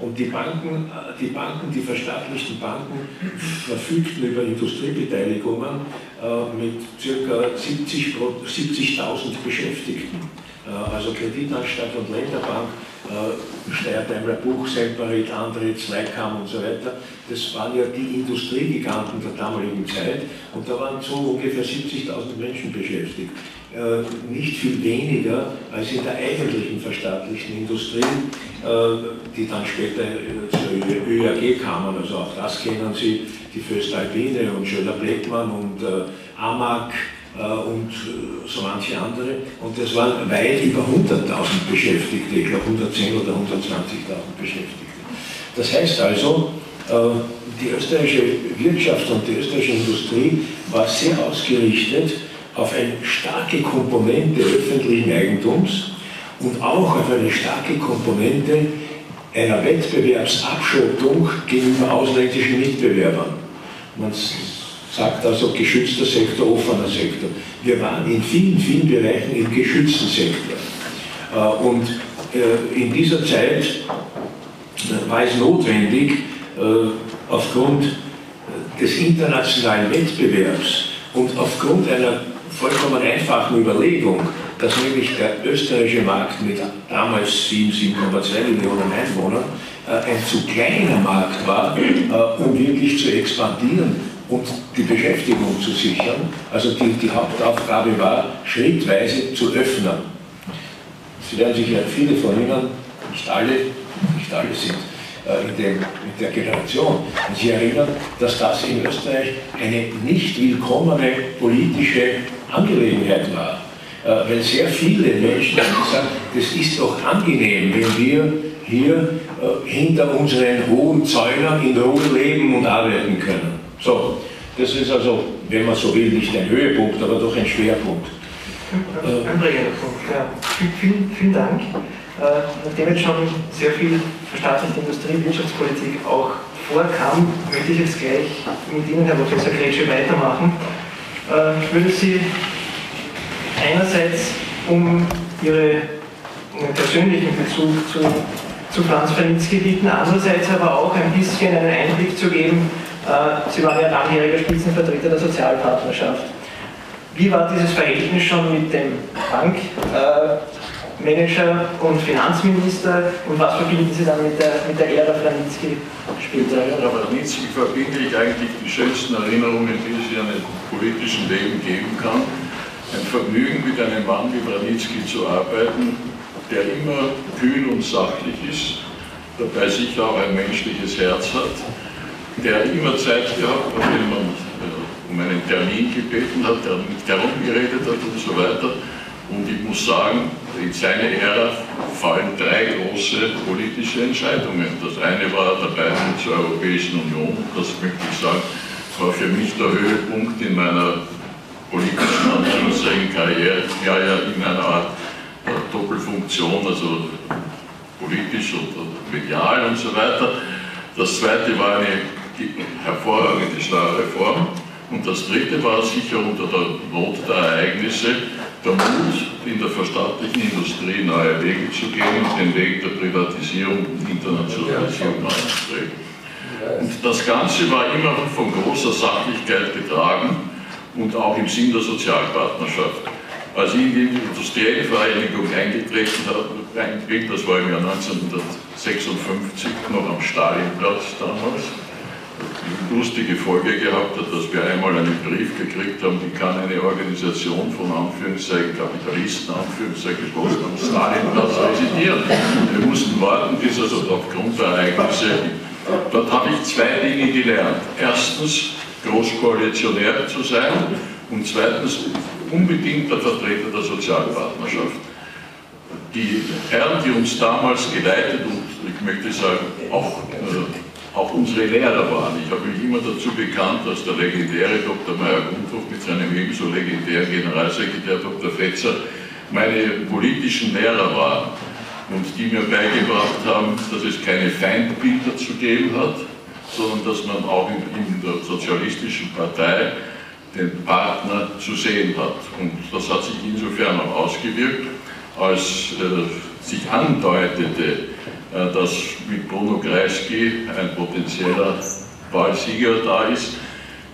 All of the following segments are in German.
Und die Banken, äh, die Banken, die verstaatlichten Banken verfügten über Industriebeteiligungen äh, mit ca. 70.000 70 Beschäftigten. Äh, also Kreditanstalt und Länderbank, Steyr, Daimler Buch, Semperit, Andritz, Zweikam und so weiter. Das waren ja die Industriegiganten der damaligen Zeit und da waren so ungefähr 70.000 Menschen beschäftigt. Nicht viel weniger als in der eigentlichen verstaatlichten Industrie, die dann später äh, zur ÖAG kamen. Also auch das kennen Sie, die Föstalpine und Schöller-Bleckmann und Amag und so manche andere. Und das waren weit über 100.000 Beschäftigte, ich glaube 110.000 oder 120.000 Beschäftigte. Das heißt also, die österreichische Wirtschaft und die österreichische Industrie war sehr ausgerichtet auf eine starke Komponente öffentlichen Eigentums und auch auf eine starke Komponente einer Wettbewerbsabschottung gegenüber ausländischen Mitbewerbern. Man sagt also geschützter Sektor, offener Sektor. Wir waren in vielen, vielen Bereichen im geschützten Sektor. Äh, und äh, in dieser Zeit äh, war es notwendig, aufgrund des internationalen Wettbewerbs und aufgrund einer vollkommen einfachen Überlegung, dass nämlich der österreichische Markt mit damals 7, 7,2 Millionen Einwohnern äh, ein zu kleiner Markt war, äh, um wirklich zu expandieren und die Beschäftigung zu sichern. Also die, die Hauptaufgabe war, schrittweise zu öffnen. Sie werden sich ja viele von Ihnen, nicht alle, nicht alle sind äh, in, dem, in der Generation, sich erinnern, dass das in Österreich eine nicht willkommene politische Angelegenheit war. Äh, weil sehr viele Menschen gesagt, das ist doch angenehm, wenn wir hier äh, hinter unseren hohen Zäunen in Ruhe leben und arbeiten können. So, das ist also, wenn man so will, nicht ein Höhepunkt, aber doch ein Schwerpunkt. Ein prägender Punkt, ja. Vielen, vielen Dank. Äh, nachdem jetzt schon sehr viel verstaatlichte Industrie- und Wirtschaftspolitik auch vorkam, möchte ich jetzt gleich mit Ihnen, Herr Professor Kretsche, weitermachen. Äh, ich würde Sie einerseits um Ihre persönlichen Bezug zu, zu Franz Franitzky andererseits aber auch ein bisschen einen Einblick zu geben. Äh, Sie waren ja langjähriger Spitzenvertreter der Sozialpartnerschaft. Wie war dieses Verhältnis schon mit dem Bankmanager und Finanzminister und was verbinden Sie dann mit der, mit der Ära Franitzky später? Ja, Ära Franitzky verbinde ich eigentlich die schönsten Erinnerungen, die es in einem politischen Leben geben kann ein Vergnügen, mit einem Mann wie Branitzky zu arbeiten, der immer kühl und sachlich ist, dabei sicher auch ein menschliches Herz hat, der immer Zeit gehabt hat, wenn man äh, um einen Termin gebeten hat, der nicht herumgeredet hat und so weiter. Und ich muss sagen, in seiner Ära fallen drei große politische Entscheidungen. Das eine war der Beitritt zur Europäischen Union, das möchte ich sagen, war für mich der Höhepunkt in meiner politischen Anführungszeichen Karriere, ja, ja in einer Art Doppelfunktion, also politisch und, und medial und so weiter. Das zweite war eine hervorragende Steuerreform. Und das dritte war sicher unter der Not der Ereignisse der Mut, in der verstaatlichen Industrie neue Wege zu gehen und den Weg der Privatisierung und Internationalisierung anzutreten. Und das Ganze war immer von großer Sachlichkeit getragen und auch im Sinn der Sozialpartnerschaft. Als ich in die industrielle Vereinigung eingetreten bin, das war im Jahr 1956 noch am Stalinplatz damals, die lustige Folge gehabt hat, dass wir einmal einen Brief gekriegt haben, wie kann eine Organisation von Anführungszeichen Kapitalisten, Anführungszeichen geschlossen am Stalinplatz residieren. Wir mussten warten, bis also aufgrund der Ereignisse, dort habe ich zwei Dinge gelernt. Erstens, Großkoalitionär zu sein und zweitens unbedingt der Vertreter der Sozialpartnerschaft. Die Herren, die uns damals geleitet und ich möchte sagen auch, äh, auch unsere Lehrer waren, ich habe mich immer dazu bekannt, dass der legendäre Dr. Meyer-Gundhoff mit seinem ebenso legendären Generalsekretär Dr. Fetzer meine politischen Lehrer waren und die mir beigebracht haben, dass es keine Feindbilder zu geben hat, sondern dass man auch in, in der sozialistischen Partei den Partner zu sehen hat. Und das hat sich insofern auch ausgewirkt, als äh, sich andeutete, äh, dass mit Bruno Kreisky ein potenzieller Wahlsieger da ist.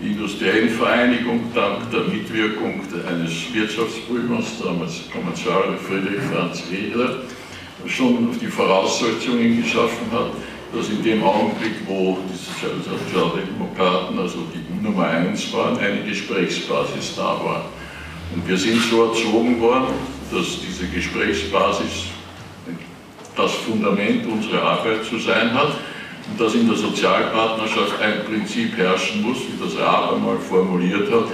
Die industriellen Vereinigung dank der Mitwirkung eines Wirtschaftsprüfers, damals Kommerzial Friedrich Franz Wedler, schon die Voraussetzungen geschaffen hat, dass in dem Augenblick, wo die Sozialdemokraten, also die Nummer eins waren, eine Gesprächsbasis da war. Und wir sind so erzogen worden, dass diese Gesprächsbasis das Fundament unserer Arbeit zu sein hat und dass in der Sozialpartnerschaft ein Prinzip herrschen muss, wie das Raab einmal formuliert hat,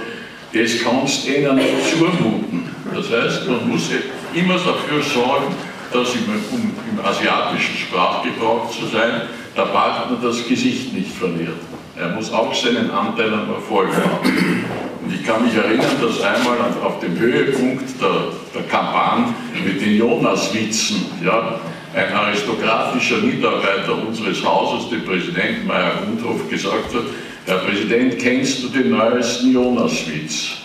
das kannst du ihnen nicht zumuten. Das heißt, man muss immer dafür sorgen, dass um im asiatischen Sprachgebrauch zu sein, der Partner das Gesicht nicht verliert. Er muss auch seinen Anteil am Erfolg haben. Und ich kann mich erinnern, dass einmal auf dem Höhepunkt der, der Kampagne mit den Jonas-Witzen, ja, ein aristokratischer Mitarbeiter unseres Hauses, dem Präsidenten Meyer Gundhoff, gesagt hat, Herr Präsident, kennst du den neuesten Jonas-Witz?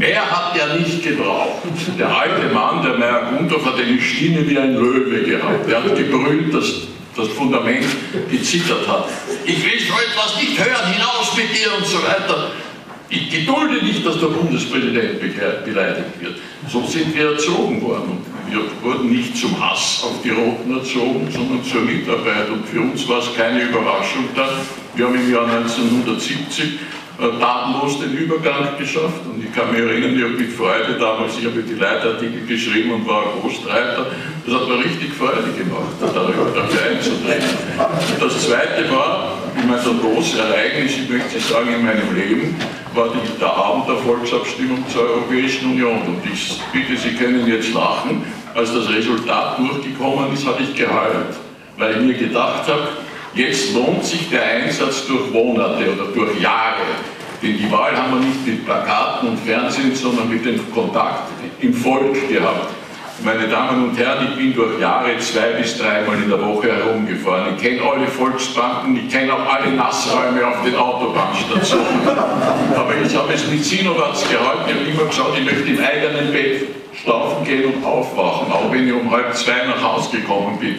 Er hat ja nicht gebraucht. Der alte Mann, der Meyer Gundhoff, hat eine Stimme wie ein Löwe gehabt. Er hat gebrüllt, dass das Fundament gezittert hat. Ich will so etwas nicht hören, hinaus mit dir und so weiter. Ich gedulde nicht, dass der Bundespräsident beleidigt wird. So sind wir erzogen worden. Wir wurden nicht zum Hass auf die Roten erzogen, sondern zur Mitarbeit. Und für uns war es keine Überraschung dann. Wir haben im Jahr 1970 äh, tatenlos den Übergang geschafft. Und ich kann mich erinnern, ich habe mit Freude damals, ich habe die Leitartikel geschrieben und war ein Großstreiter. Das hat mir richtig Freude gemacht, darüber dafür einzutreten. Das Zweite war, ich meine, das große Ereignis, ich möchte sagen, in meinem Leben, war die, der Abend der Volksabstimmung zur Europäischen Union. Und ich bitte, Sie können jetzt lachen, als das Resultat durchgekommen ist, habe ich geheult, weil ich mir gedacht habe, jetzt lohnt sich der Einsatz durch Monate oder durch Jahre. Denn die Wahl haben wir nicht mit Plakaten und Fernsehen, sondern mit dem Kontakt im Volk gehabt. Meine Damen und Herren, ich bin durch Jahre zwei bis dreimal in der Woche herumgefahren. Ich kenne alle Volksbanken, ich kenne auch alle Nassräume auf den Autobahnstationen. Aber ich habe es mit Sinowatz gehalten. Ich habe immer gesagt, ich möchte im eigenen Bett schlafen gehen und aufwachen, auch wenn ich um halb zwei nach Hause gekommen bin.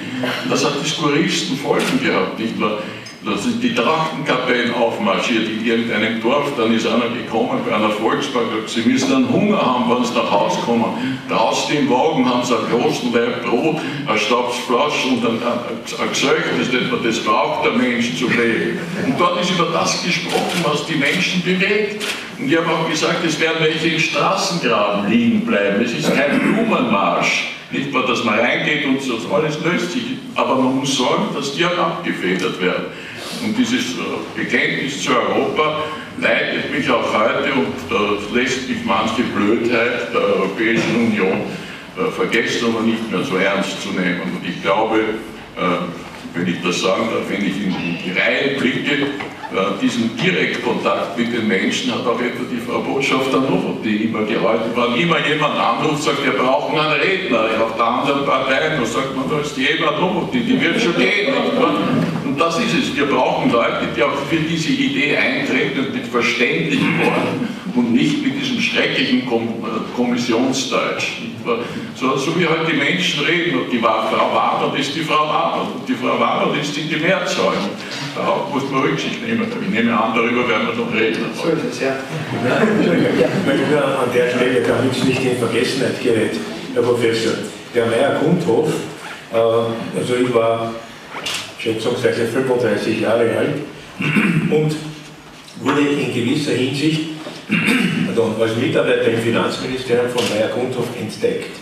Das hat die skurrilsten Folgen gehabt, nicht wahr? Da sind die Trachtenkapellen aufmarschiert in irgendeinem Dorf, dann ist einer gekommen bei einer Volksbank sie müssen einen Hunger haben, wenn sie nach Hause kommen. Draußen im Wagen haben sie einen großen Leib Brot, ein Stabs Fleisch und ein, ein, ein Gesöchtes, das braucht der Mensch zu leben. Und dort ist über das gesprochen, was die Menschen bewegt. Und ich habe auch gesagt, es werden welche in Straßengraben liegen bleiben. Es ist kein Blumenmarsch. Nicht nur, dass man reingeht und so, alles löst sich. Aber man muss sorgen, dass die auch abgefedert werden. Und dieses äh, Bekenntnis zu Europa leitet mich auch heute und da lässt mich manche Blödheit der Europäischen Union äh, vergessen oder nicht mehr so ernst zu nehmen. Und ich glaube, äh, wenn ich das sagen darf, wenn ich in die Reihe blicke, diesen Direktkontakt mit den Menschen hat auch etwa die Frau Botschafter noch, die immer gehalten war. Immer jemand anruft, sagt, wir brauchen einen Redner. Auf der anderen Partei, da sagt man, da ist Eva Nowotny, die wird schon gehen. Und das ist es. Wir brauchen Leute, die auch für diese Idee eintreten und mit verständlichen Worten und nicht mit diesem schrecklichen äh, Kommissionsdeutsch. So, so wie halt die Menschen reden. Und die Frau Wabert ist die Frau Wabert und die Frau Wabert ist die Mehrzahl. Darauf muss man Rücksicht nehmen. Ich nehme an, darüber werden wir noch reden. So ist es, ja. ja. An der Stelle, damit es nicht in Vergessenheit gerät, Herr Professor, der Meier Kundhof, äh, also ich war schätzungsweise 35 Jahre alt und wurde in gewisser Hinsicht also als Mitarbeiter im Finanzministerium von Meyer Kundhof entdeckt.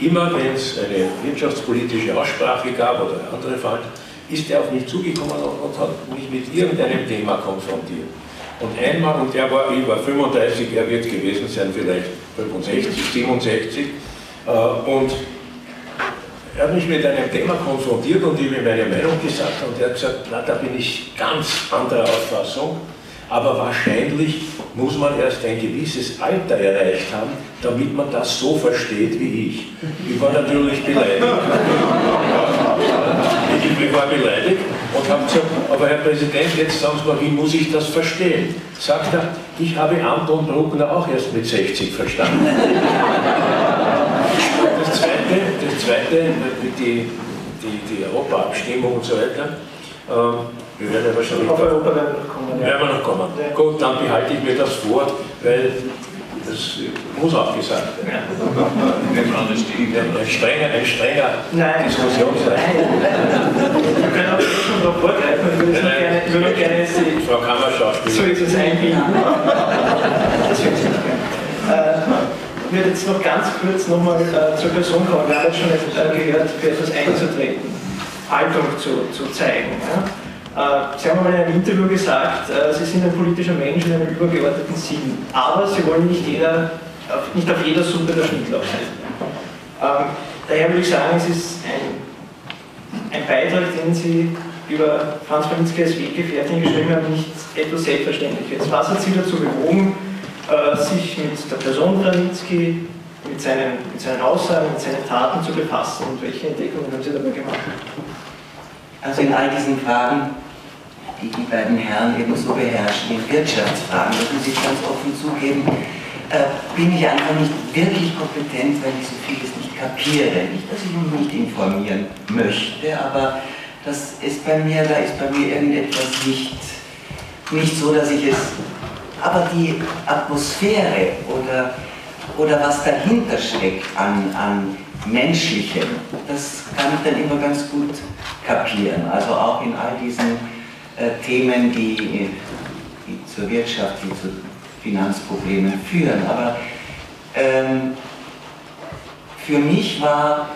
Immer wenn es eine wirtschaftspolitische Aussprache gab oder andere Fall, ist er auf mich zugekommen und hat mich mit irgendeinem Thema konfrontiert. Und einmal, und er war, war 35, er wird gewesen sein, vielleicht 65, 67, äh, und er hat mich mit einem Thema konfrontiert und habe meine Meinung gesagt und er hat gesagt, na, da bin ich ganz anderer Auffassung, aber wahrscheinlich muss man erst ein gewisses Alter erreicht haben, damit man das so versteht wie ich. Ich war natürlich beleidigt. Ich war beleidigt und habe gesagt, aber Herr Präsident, jetzt sagen Sie mal, wie muss ich das verstehen? Sagt er, ich habe Anton Bruckner auch erst mit 60 verstanden. Das Zweite, die, die, die Europaabstimmung und so weiter. Ähm, wir werden ja wahrscheinlich. Auf Europa werden wir noch kommen. Ja. Werden wir noch kommen. Ja. Gut, dann behalte ich mir das vor, weil das muss auch gesagt werden. Ja. Ein strenger, ein strenger Nein. Wir können auch schon darauf vorgreifen, ich würde Nein, gerne, würde gerne Sie. Frau Kammerschauspieler. So ist es einbinden. Das. Äh, ich würde jetzt noch ganz kurz nochmal äh, zur Person kommen. Wir haben jetzt schon äh, gehört, für etwas einzutreten, Haltung zu, zu zeigen. Ja? Äh, Sie haben einmal in einem Interview gesagt, äh, Sie sind ein politischer Mensch in einem übergeordneten Sinn, aber Sie wollen nicht, jeder, auf, nicht auf jeder Suppe der Schnittlauch sein. Ähm, daher würde ich sagen, es ist ein, ein Beitrag, den Sie über Franz Panitzky als Weggefährtin geschrieben haben, nicht etwas Selbstverständliches. Was hat Sie dazu bewogen, äh, sich mit der Person Panitzky, mit seinen, mit seinen Aussagen, mit seinen Taten zu befassen und welche Entdeckungen haben Sie dabei gemacht? Also in all diesen Fragen die die beiden Herren ebenso beherrschen, in Wirtschaftsfragen, das muss ich ganz offen zugeben, äh, bin ich einfach nicht wirklich kompetent, weil ich so vieles nicht kapiere. Nicht, dass ich mich nicht informieren möchte, aber das ist bei mir, da ist bei mir irgendetwas nicht, nicht so, dass ich es. Aber die Atmosphäre oder, oder was dahinter steckt an, an Menschlichem, das kann ich dann immer ganz gut kapieren. Also auch in all diesen äh, Themen, die, die, zur Wirtschaft, die zu Finanzproblemen führen. Aber ähm, für mich war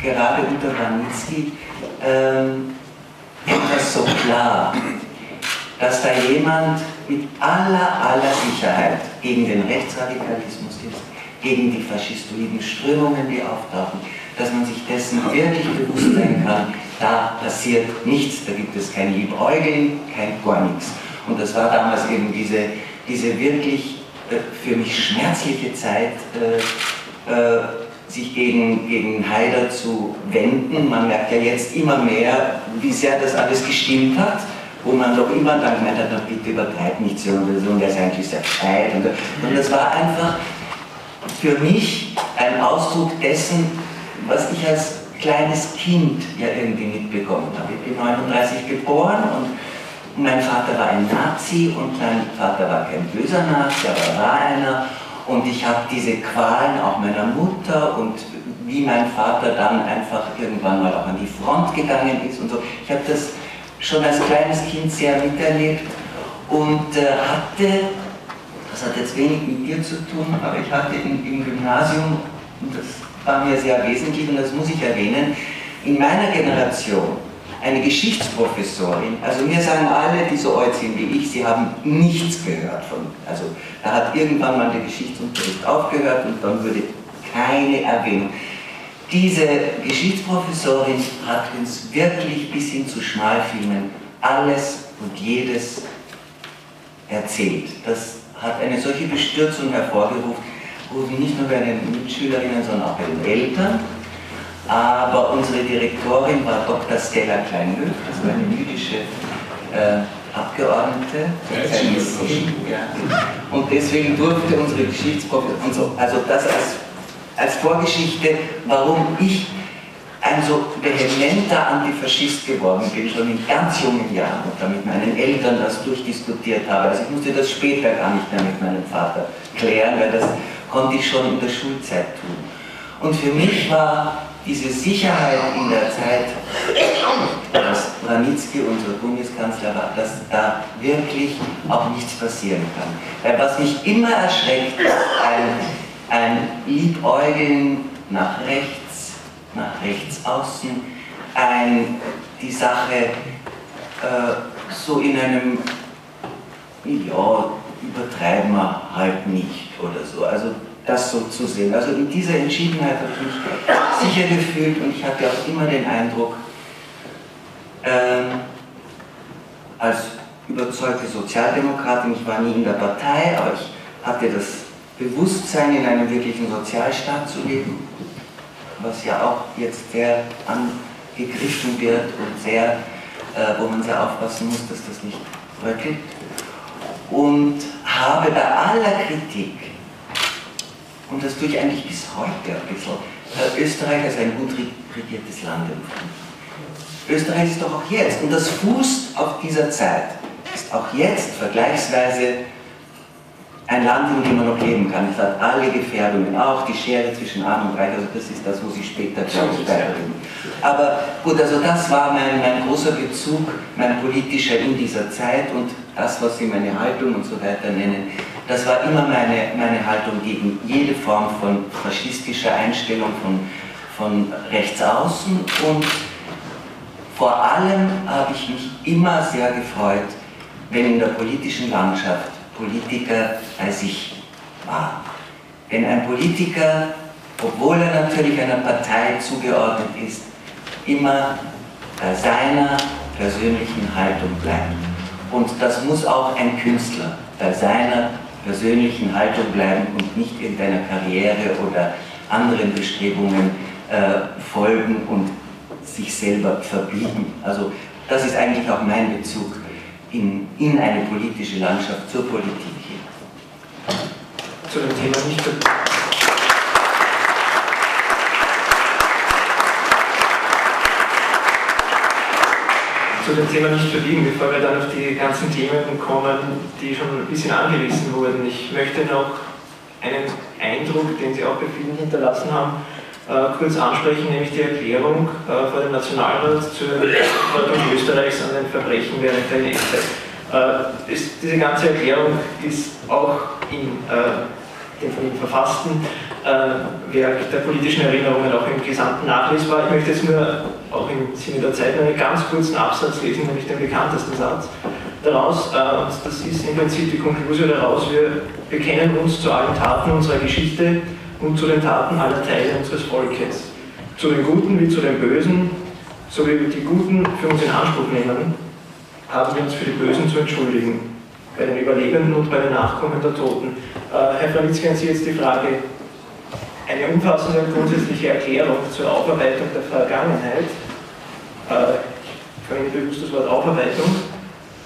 gerade unter Ranitzky ähm, etwas so klar, dass da jemand mit aller, aller Sicherheit gegen den Rechtsradikalismus ist, gegen die faschistoiden Strömungen, die auftauchen, dass man sich dessen wirklich bewusst sein kann, da passiert nichts, da gibt es kein Liebäugeln, kein gar nichts. Und das war damals eben diese, diese wirklich äh, für mich schmerzliche Zeit, äh, äh, sich gegen, gegen Haider zu wenden. Man merkt ja jetzt immer mehr, wie sehr das alles gestimmt hat wo man doch immer dann gemeint hat, bitte übertreibt nicht so und so und der ist eigentlich sehr gescheit. Und, und das war einfach für mich ein Ausdruck dessen, was ich als kleines Kind ja irgendwie mitbekommen habe. Ich bin 39 geboren und mein Vater war ein Nazi und mein Vater war kein böser Nazi, aber war einer. Und ich habe diese Qualen auch meiner Mutter und wie mein Vater dann einfach irgendwann mal auch an die Front gegangen ist und so. Ich habe das schon als kleines Kind sehr miterlebt und äh, hatte, das hat jetzt wenig mit dir zu tun, aber ich hatte im, im Gymnasium, und das war mir sehr wesentlich und das muss ich erwähnen, in meiner Generation eine Geschichtsprofessorin, also mir sagen alle, die so alt sind wie ich, sie haben nichts gehört von, also da hat irgendwann mal der Geschichtsunterricht aufgehört und dann würde keine Erwähnung. Diese Geschichtsprofessorin hat uns wirklich bis hin zu Schmalfilmen alles und jedes erzählt. Das hat eine solche Bestürzung hervorgerufen, nicht nur bei den Mitschülerinnen, sondern auch bei den Eltern. Aber unsere Direktorin war Dr. Stella Kleinlöw, das war eine jüdische äh, Abgeordnete. Ja. Und deswegen durfte unsere Geschichtsprofessorin, so, also das als, als Vorgeschichte, warum ich ein so vehementer Antifaschist geworden bin, schon in ganz jungen Jahren und damit meinen Eltern das durchdiskutiert habe. Also ich musste das später gar nicht mehr mit meinem Vater klären, weil das konnte ich schon in der Schulzeit tun. Und für mich war diese Sicherheit in der Zeit, dass Branitzky unser Bundeskanzler war, dass da wirklich auch nichts passieren kann. Weil was mich immer erschreckt, ist ein, ein Liebäugeln nach rechts, nach rechts außen, ein, die Sache äh, so in einem, ja, übertreiben wir halt nicht oder so. Also das so zu sehen. Also in dieser Entschiedenheit habe ich mich sicher gefühlt und ich hatte auch immer den Eindruck, ähm, als überzeugte Sozialdemokratin, ich war nie in der Partei, aber ich hatte das Bewusstsein, in einem wirklichen Sozialstaat zu leben, was ja auch jetzt sehr angegriffen wird und sehr, äh, wo man sehr aufpassen muss, dass das nicht bröckelt und habe bei aller Kritik, und das tue ich eigentlich bis heute ein bisschen, Österreich als ein gut regiertes Land empfunden. Österreich ist doch auch jetzt, und das fußt auf dieser Zeit, ist auch jetzt vergleichsweise ein Land, in dem man noch leben kann. Es hat alle Gefährdungen, auch die Schere zwischen Arm und Reich, also das ist das, wo Sie später, glaube ich, beibringen. Aber gut, also das war mein, mein großer Bezug, mein politischer in dieser Zeit und das, was Sie meine Haltung und so weiter nennen, das war immer meine, meine Haltung gegen jede Form von faschistischer Einstellung, von, von rechtsaußen und vor allem habe ich mich immer sehr gefreut, wenn in der politischen Landschaft Politiker bei sich war. Wenn ein Politiker, obwohl er natürlich einer Partei zugeordnet ist, immer bei seiner persönlichen Haltung bleibt. Und das muss auch ein Künstler bei seiner persönlichen Haltung bleiben und nicht irgendeiner Karriere oder anderen Bestrebungen äh, folgen und sich selber verbiegen. Also das ist eigentlich auch mein Bezug in, in eine politische Landschaft zur Politik hin. Zu dem Thema nicht zu dem Thema nicht verbiegen, bevor wir dann auf die ganzen Themen kommen, die schon ein bisschen angerissen wurden. Ich möchte noch einen Eindruck, den Sie auch bei vielen hinterlassen haben, äh, kurz ansprechen, nämlich die Erklärung äh, vor dem Nationalrat zur Verantwortung Österreichs an den Verbrechen während der NS-Zeit. Äh, diese ganze Erklärung ist auch in äh, dem von ihm verfassten äh, Werk der politischen Erinnerungen auch im gesamten nachlesbar. Ich möchte jetzt nur auch im Sinne der Zeit einen ganz kurzen Absatz lesen, nämlich den bekanntesten Satz daraus. Äh, das ist im Prinzip die Konklusion daraus. Wir bekennen uns zu allen Taten unserer Geschichte und zu den Taten aller Teile unseres Volkes. Zu den Guten wie zu den Bösen, so wie wir die Guten für uns in Anspruch nehmen, haben wir uns für die Bösen zu entschuldigen bei den Überlebenden und bei den Nachkommen der Toten. Äh, Herr Flamitzki, an Sie jetzt die Frage, eine umfassende und grundsätzliche Erklärung zur Aufarbeitung der Vergangenheit, äh, ich verwende bewusst das Wort Aufarbeitung,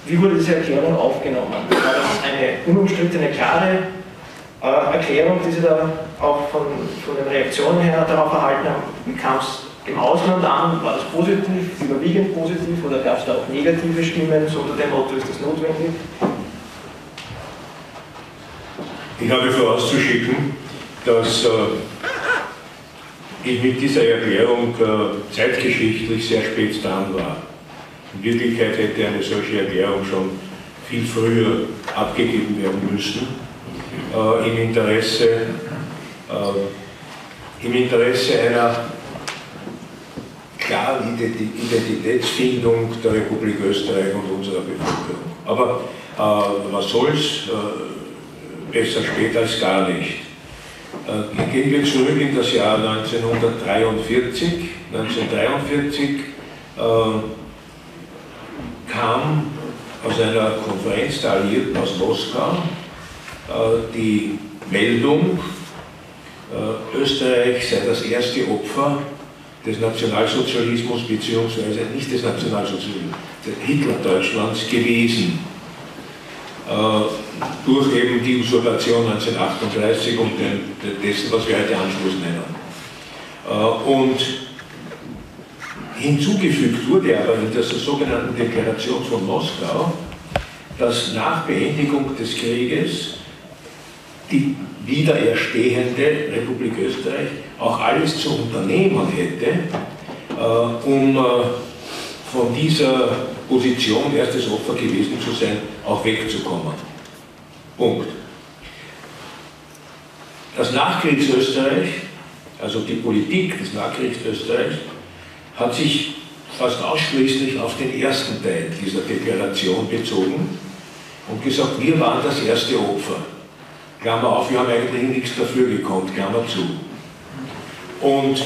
wie wurde diese Erklärung aufgenommen? War das eine unumstrittene, klare äh, Erklärung, die Sie da auch von, von den Reaktionen her darauf erhalten haben? Wie kam es im Ausland an? War das positiv, überwiegend positiv oder gab es da auch negative Stimmen, so unter dem Motto, ist das notwendig? Ich habe vorauszuschicken, dass äh, ich mit dieser Erklärung äh, zeitgeschichtlich sehr spät dran war. In Wirklichkeit hätte eine solche Erklärung schon viel früher abgegeben werden müssen, äh, im, Interesse, äh, im Interesse einer klaren Identitätsfindung der Republik Österreich und unserer Bevölkerung. Aber äh, was soll's? Äh, besser spät als gar nicht. Äh, gehen wir zurück in das Jahr 1943. 1943 äh, kam aus einer Konferenz der Alliierten aus Moskau die Meldung, äh, Österreich sei das erste Opfer des Nationalsozialismus beziehungsweise nicht des Nationalsozialismus, Hitler-Deutschlands gewesen. Äh, durch eben die Usurpation 1938 und den, dessen, was wir heute Anschluss nennen. Äh, und hinzugefügt wurde aber in dieser sogenannten Deklaration von Moskau, dass nach Beendigung des Krieges die wiedererstehende Republik Österreich auch alles zu unternehmen hätte, äh, um von dieser Position, erstes Opfer gewesen zu sein, auch wegzukommen. Punkt. Das Nachkriegsösterreich, also die Politik des Nachkriegsösterreichs, hat sich fast ausschließlich auf den ersten Teil dieser Deklaration bezogen und gesagt, wir waren das erste Opfer. Klammer auf, wir haben eigentlich nichts dafür gekonnt, Klammer zu. Und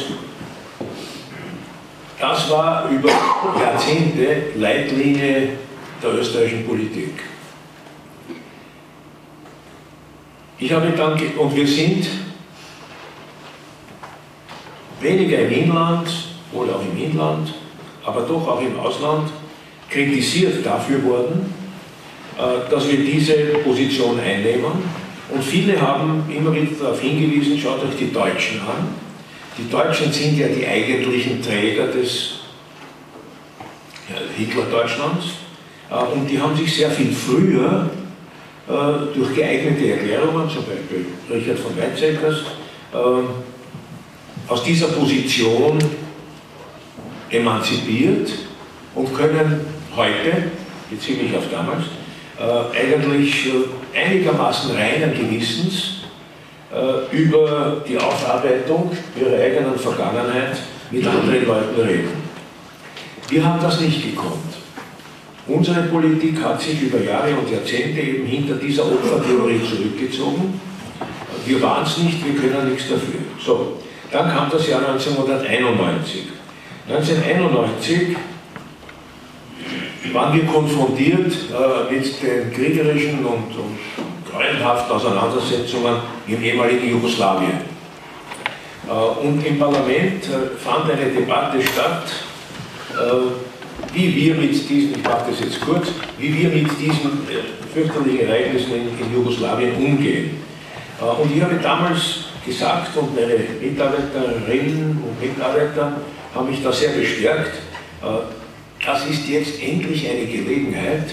das war über Jahrzehnte Leitlinie der österreichischen Politik. Ich habe dann, und wir sind weniger im Inland, wohl auch im Inland, aber doch auch im Ausland kritisiert dafür worden, äh, dass wir diese Position einnehmen. Und viele haben immer wieder darauf hingewiesen, schaut euch die Deutschen an. Die Deutschen sind ja die eigentlichen Träger des Hitler-Deutschlands. Und die haben sich sehr viel früher durch geeignete Erklärungen, zum Beispiel Richard von Weizsäckers, aus dieser Position emanzipiert und können heute, beziehe mich auf damals, eigentlich einigermaßen reinen Gewissens über die Aufarbeitung ihrer eigenen Vergangenheit mit anderen Leuten reden. Wir haben das nicht gekonnt. Unsere Politik hat sich über Jahre und Jahrzehnte eben hinter dieser Opfertheorie zurückgezogen. Wir waren es nicht, wir können nichts dafür. So, dann kam das Jahr 1991. 1991 waren wir konfrontiert äh, mit den kriegerischen und, und grauenhaften Auseinandersetzungen im ehemaligen Jugoslawien. Äh, und im Parlament äh, fand eine Debatte statt, äh, wie wir mit diesen, ich mache das jetzt kurz, wie wir mit diesen fürchterlichen Ereignissen in, in Jugoslawien umgehen. Und ich habe damals gesagt und meine Mitarbeiterinnen und Mitarbeiter haben mich da sehr bestärkt, das ist jetzt endlich eine Gelegenheit,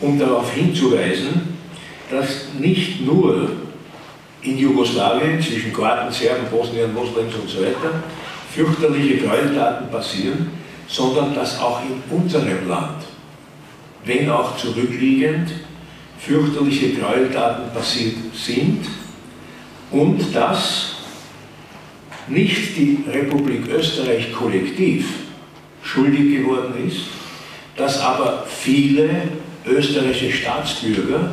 um darauf hinzuweisen, dass nicht nur in Jugoslawien zwischen Kroaten, Serben, Bosnien, Moslems und so weiter fürchterliche Gräueltaten passieren, sondern dass auch in unserem Land, wenn auch zurückliegend, fürchterliche Gräueltaten passiert sind und dass nicht die Republik Österreich kollektiv schuldig geworden ist, dass aber viele österreichische Staatsbürger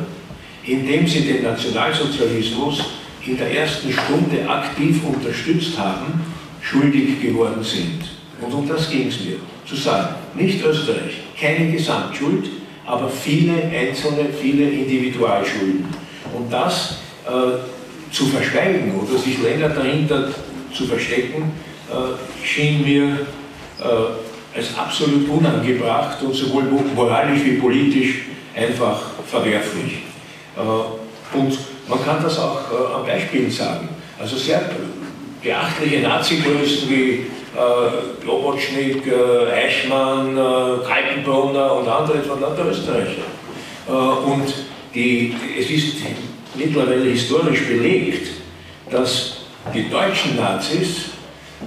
indem sie den Nationalsozialismus in der ersten Stunde aktiv unterstützt haben, schuldig geworden sind. Und um das ging es mir. Zu sagen, nicht Österreich, keine Gesamtschuld, aber viele einzelne, viele Individualschulden. Und das äh, zu verschweigen oder sich länger dahinter zu verstecken, äh, schien mir äh, als absolut unangebracht und sowohl moralisch wie politisch einfach verwerflich. Äh, und man kann das auch äh, am Beispiel sagen. Also sehr beachtliche Nazi-Größen wie äh, Globotschnik, Eichmann, Kaltenbrunner und andere von der Österreicher. und die, es ist mittlerweile historisch belegt, dass die deutschen Nazis,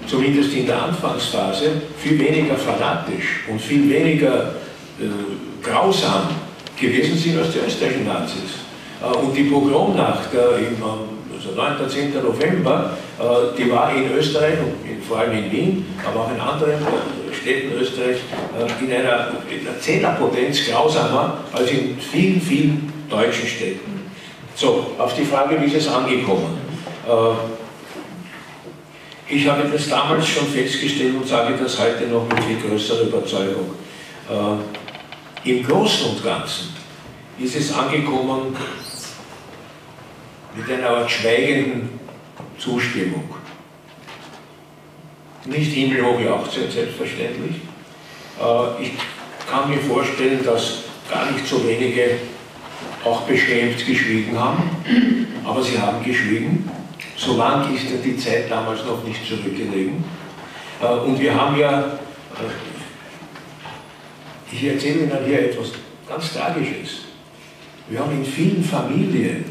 zumindest in der Anfangsphase, viel weniger fanatisch und viel weniger äh, grausam gewesen sind als die österreichischen Nazis. Äh, und die Pogromnacht also 9. 10. November, äh, die war in Österreich und vor allem in Wien, aber auch in anderen äh, Städten Österreichs in einer, in einer Zehnerpotenz grausamer als in vielen, vielen deutschen Städten. So, auf die Frage, wie ist es angekommen? Ich habe das damals schon festgestellt und sage das heute noch mit viel größerer Überzeugung. Im Großen und Ganzen ist es angekommen mit einer Art schweigenden Zustimmung. Nicht himmelhoch jauchzend, selbstverständlich. Äh, ich kann mir vorstellen, dass gar nicht so wenige auch beschämt geschwiegen haben, aber sie haben geschwiegen. So lang ist ja die Zeit damals noch nicht zurückgelegen. Äh, und wir haben ja, äh, ich erzähle Ihnen hier etwas ganz Tragisches. Wir haben in vielen Familien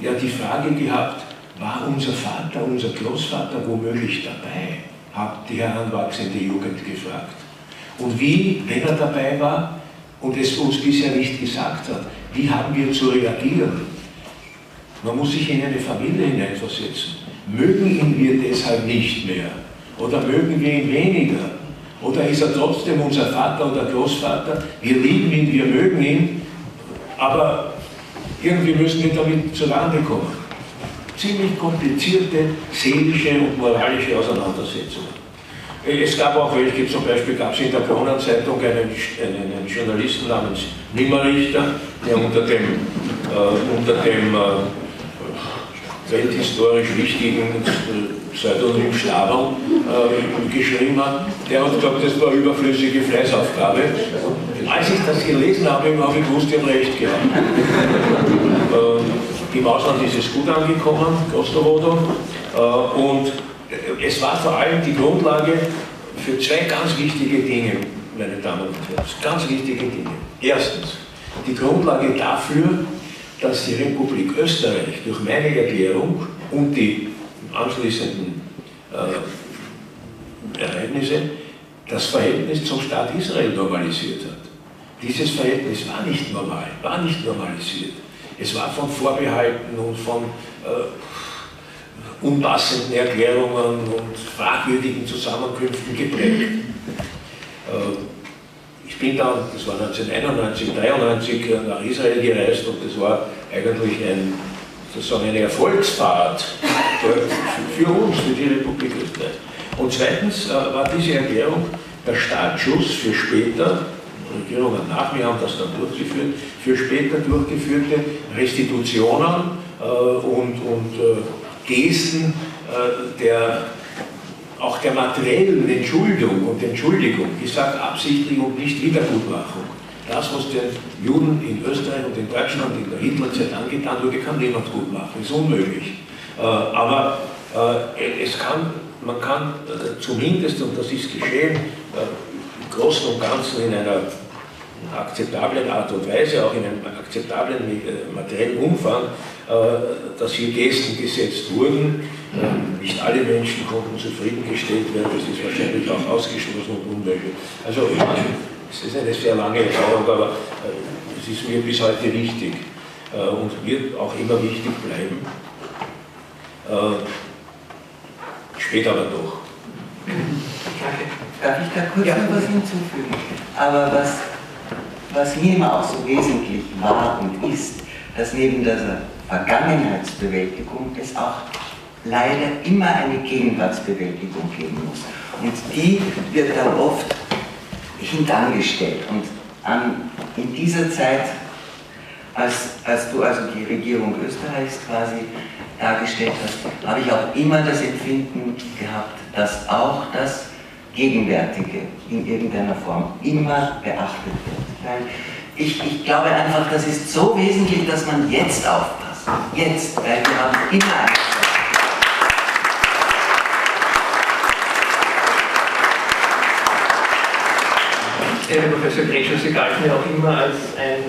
ja die Frage gehabt, war unser Vater, unser Großvater womöglich dabei? Hat die heranwachsende Jugend gefragt. Und wie, wenn er dabei war und es uns bisher nicht gesagt hat, wie haben wir zu reagieren? Man muss sich in eine Familie hineinversetzen. Mögen ihn wir deshalb nicht mehr? Oder mögen wir ihn weniger? Oder ist er trotzdem unser Vater oder Großvater? Wir lieben ihn, wir mögen ihn, aber irgendwie müssen wir damit zurande kommen. Ziemlich komplizierte seelische und moralische Auseinandersetzungen. Es gab auch welche, zum Beispiel gab es in der Kronenzeitung einen, einen, Journalisten namens Nimmerrichter, der unter dem, äh, unter dem äh, welthistorisch wichtigen äh, Pseudonym Schlaberl äh, geschrieben hat. Der hat gesagt, das war überflüssige Fleißaufgabe. Als ich das gelesen habe, habe ich gewusst, ich habe recht gehabt. äh, Im Ausland ist es gut angekommen, Kostovodo. Äh, und es war vor allem die Grundlage für zwei ganz wichtige Dinge. meine Damen und Herren, ganz wichtige Dinge. Erstens, die Grundlage dafür, dass die Republik Österreich durch meine Erklärung und die anschließenden äh, Ereignisse das Verhältnis zum Staat Israel normalisiert hat. Dieses Verhältnis war nicht normal, war nicht normalisiert. Es war von Vorbehalten und von äh, unpassenden Erklärungen und fragwürdigen Zusammenkünften geprägt. Äh, ich bin dann, das war 1991, 1993 äh, nach Israel gereist und das war eigentlich ein, sozusagen eine Erfolgsfahrt für, uns, für die Republik Österreich. Und zweitens äh, war diese Erklärung der Startschuss für später, Regierungen nach mir haben das dann durchgeführt, für später durchgeführte Restitutionen äh, und, und Gesten der auch der materiellen Entschuldung und Entschuldigung, ich sage absichtlich und nicht Wiedergutmachung. Das, was den Juden in Österreich und in Deutschland in der Hitlerzeit angetan wurde, kann niemand gut machen, ist unmöglich. Äh, aber äh, es kann, man kann äh, zumindest, und das ist geschehen, im Großen und Ganzen in einer akzeptablen Art und Weise, auch in einem akzeptablen materiellen Umfang, dass hier Gesten gesetzt wurden, nicht alle Menschen konnten zufriedengestellt werden, das ist wahrscheinlich auch ausgeschlossen und unmöglich. Also es ist eine sehr lange Erfahrung, aber äh, es ist mir bis heute wichtig äh, und wird auch immer wichtig bleiben. Äh, später aber doch. Darf ich da kurz ja. noch was hinzufügen? Aber was, was mir immer auch so wesentlich war und ist, dass neben dieser Vergangenheitsbewältigung es auch leider immer eine Gegenwartsbewältigung geben muss. Und die wird dann oft hintangestellt. Und an, in dieser Zeit, als, als du also die Regierung Österreichs quasi dargestellt hast, habe ich auch immer das Empfinden gehabt, dass auch das Gegenwärtige in irgendeiner Form immer beachtet wird. Weil ich, ich glaube einfach, das ist so wesentlich, dass man jetzt aufpasst. Jetzt, weil wir haben immer eine Herr Professor Grescher, Sie galten ja auch immer als ein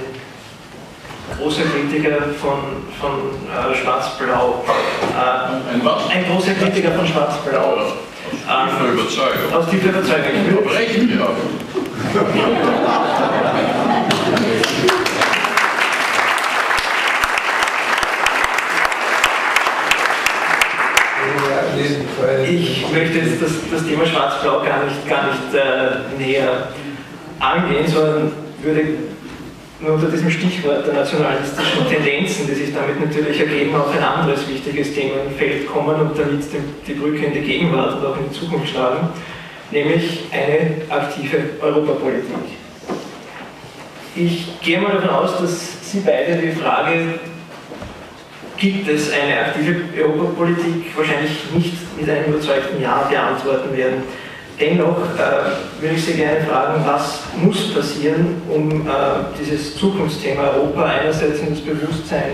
großer Kritiker von, von äh, Schwarz-Blau. Äh, ein was? Ein großer Kritiker von Schwarz-Blau. Aus tiefer ähm, Überzeugung. Aus tiefer Überzeugung. Brechen, ja. Ich möchte jetzt das, das Thema Schwarz-Blau gar nicht, gar nicht äh, näher angehen, sondern würde nur unter diesem Stichwort der nationalistischen Tendenzen, die sich damit natürlich ergeben, auf ein anderes wichtiges Themenfeld kommen und damit die Brücke in die Gegenwart und auch in die Zukunft schlagen, nämlich eine aktive Europapolitik. Ich gehe mal davon aus, dass Sie beide die Frage, gibt es eine aktive Europapolitik, wahrscheinlich nicht mit einem überzeugten Ja beantworten werden. Dennoch äh, würde ich Sie gerne fragen, was muss passieren, um äh, dieses Zukunftsthema Europa einerseits ins Bewusstsein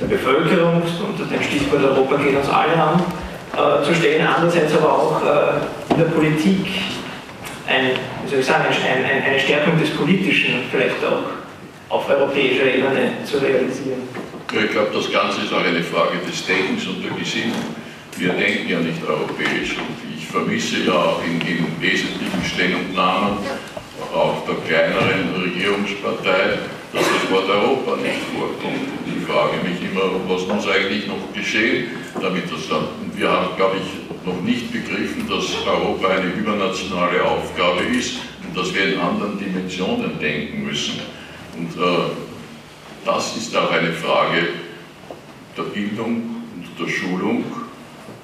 der Bevölkerung unter dem Stichwort Europa geht uns alle an, äh, zu stellen, andererseits aber auch äh, in der Politik ein, wie soll ich sagen, ein, ein, eine Stärkung des Politischen vielleicht auch auf europäischer Ebene zu realisieren. Ja, ich glaube, das Ganze ist auch eine Frage des Denkens und der Gesinnung. Wir denken ja nicht europäisch und vermisse ja auch in, in wesentlichen Stellungnahmen auch der kleineren Regierungspartei, dass das Wort Europa nicht vorkommt. Und ich frage mich immer, was muss eigentlich noch geschehen, damit das dann. Wir haben, glaube ich, noch nicht begriffen, dass Europa eine übernationale Aufgabe ist und dass wir in anderen Dimensionen denken müssen. Und äh, das ist auch eine Frage der Bildung und der Schulung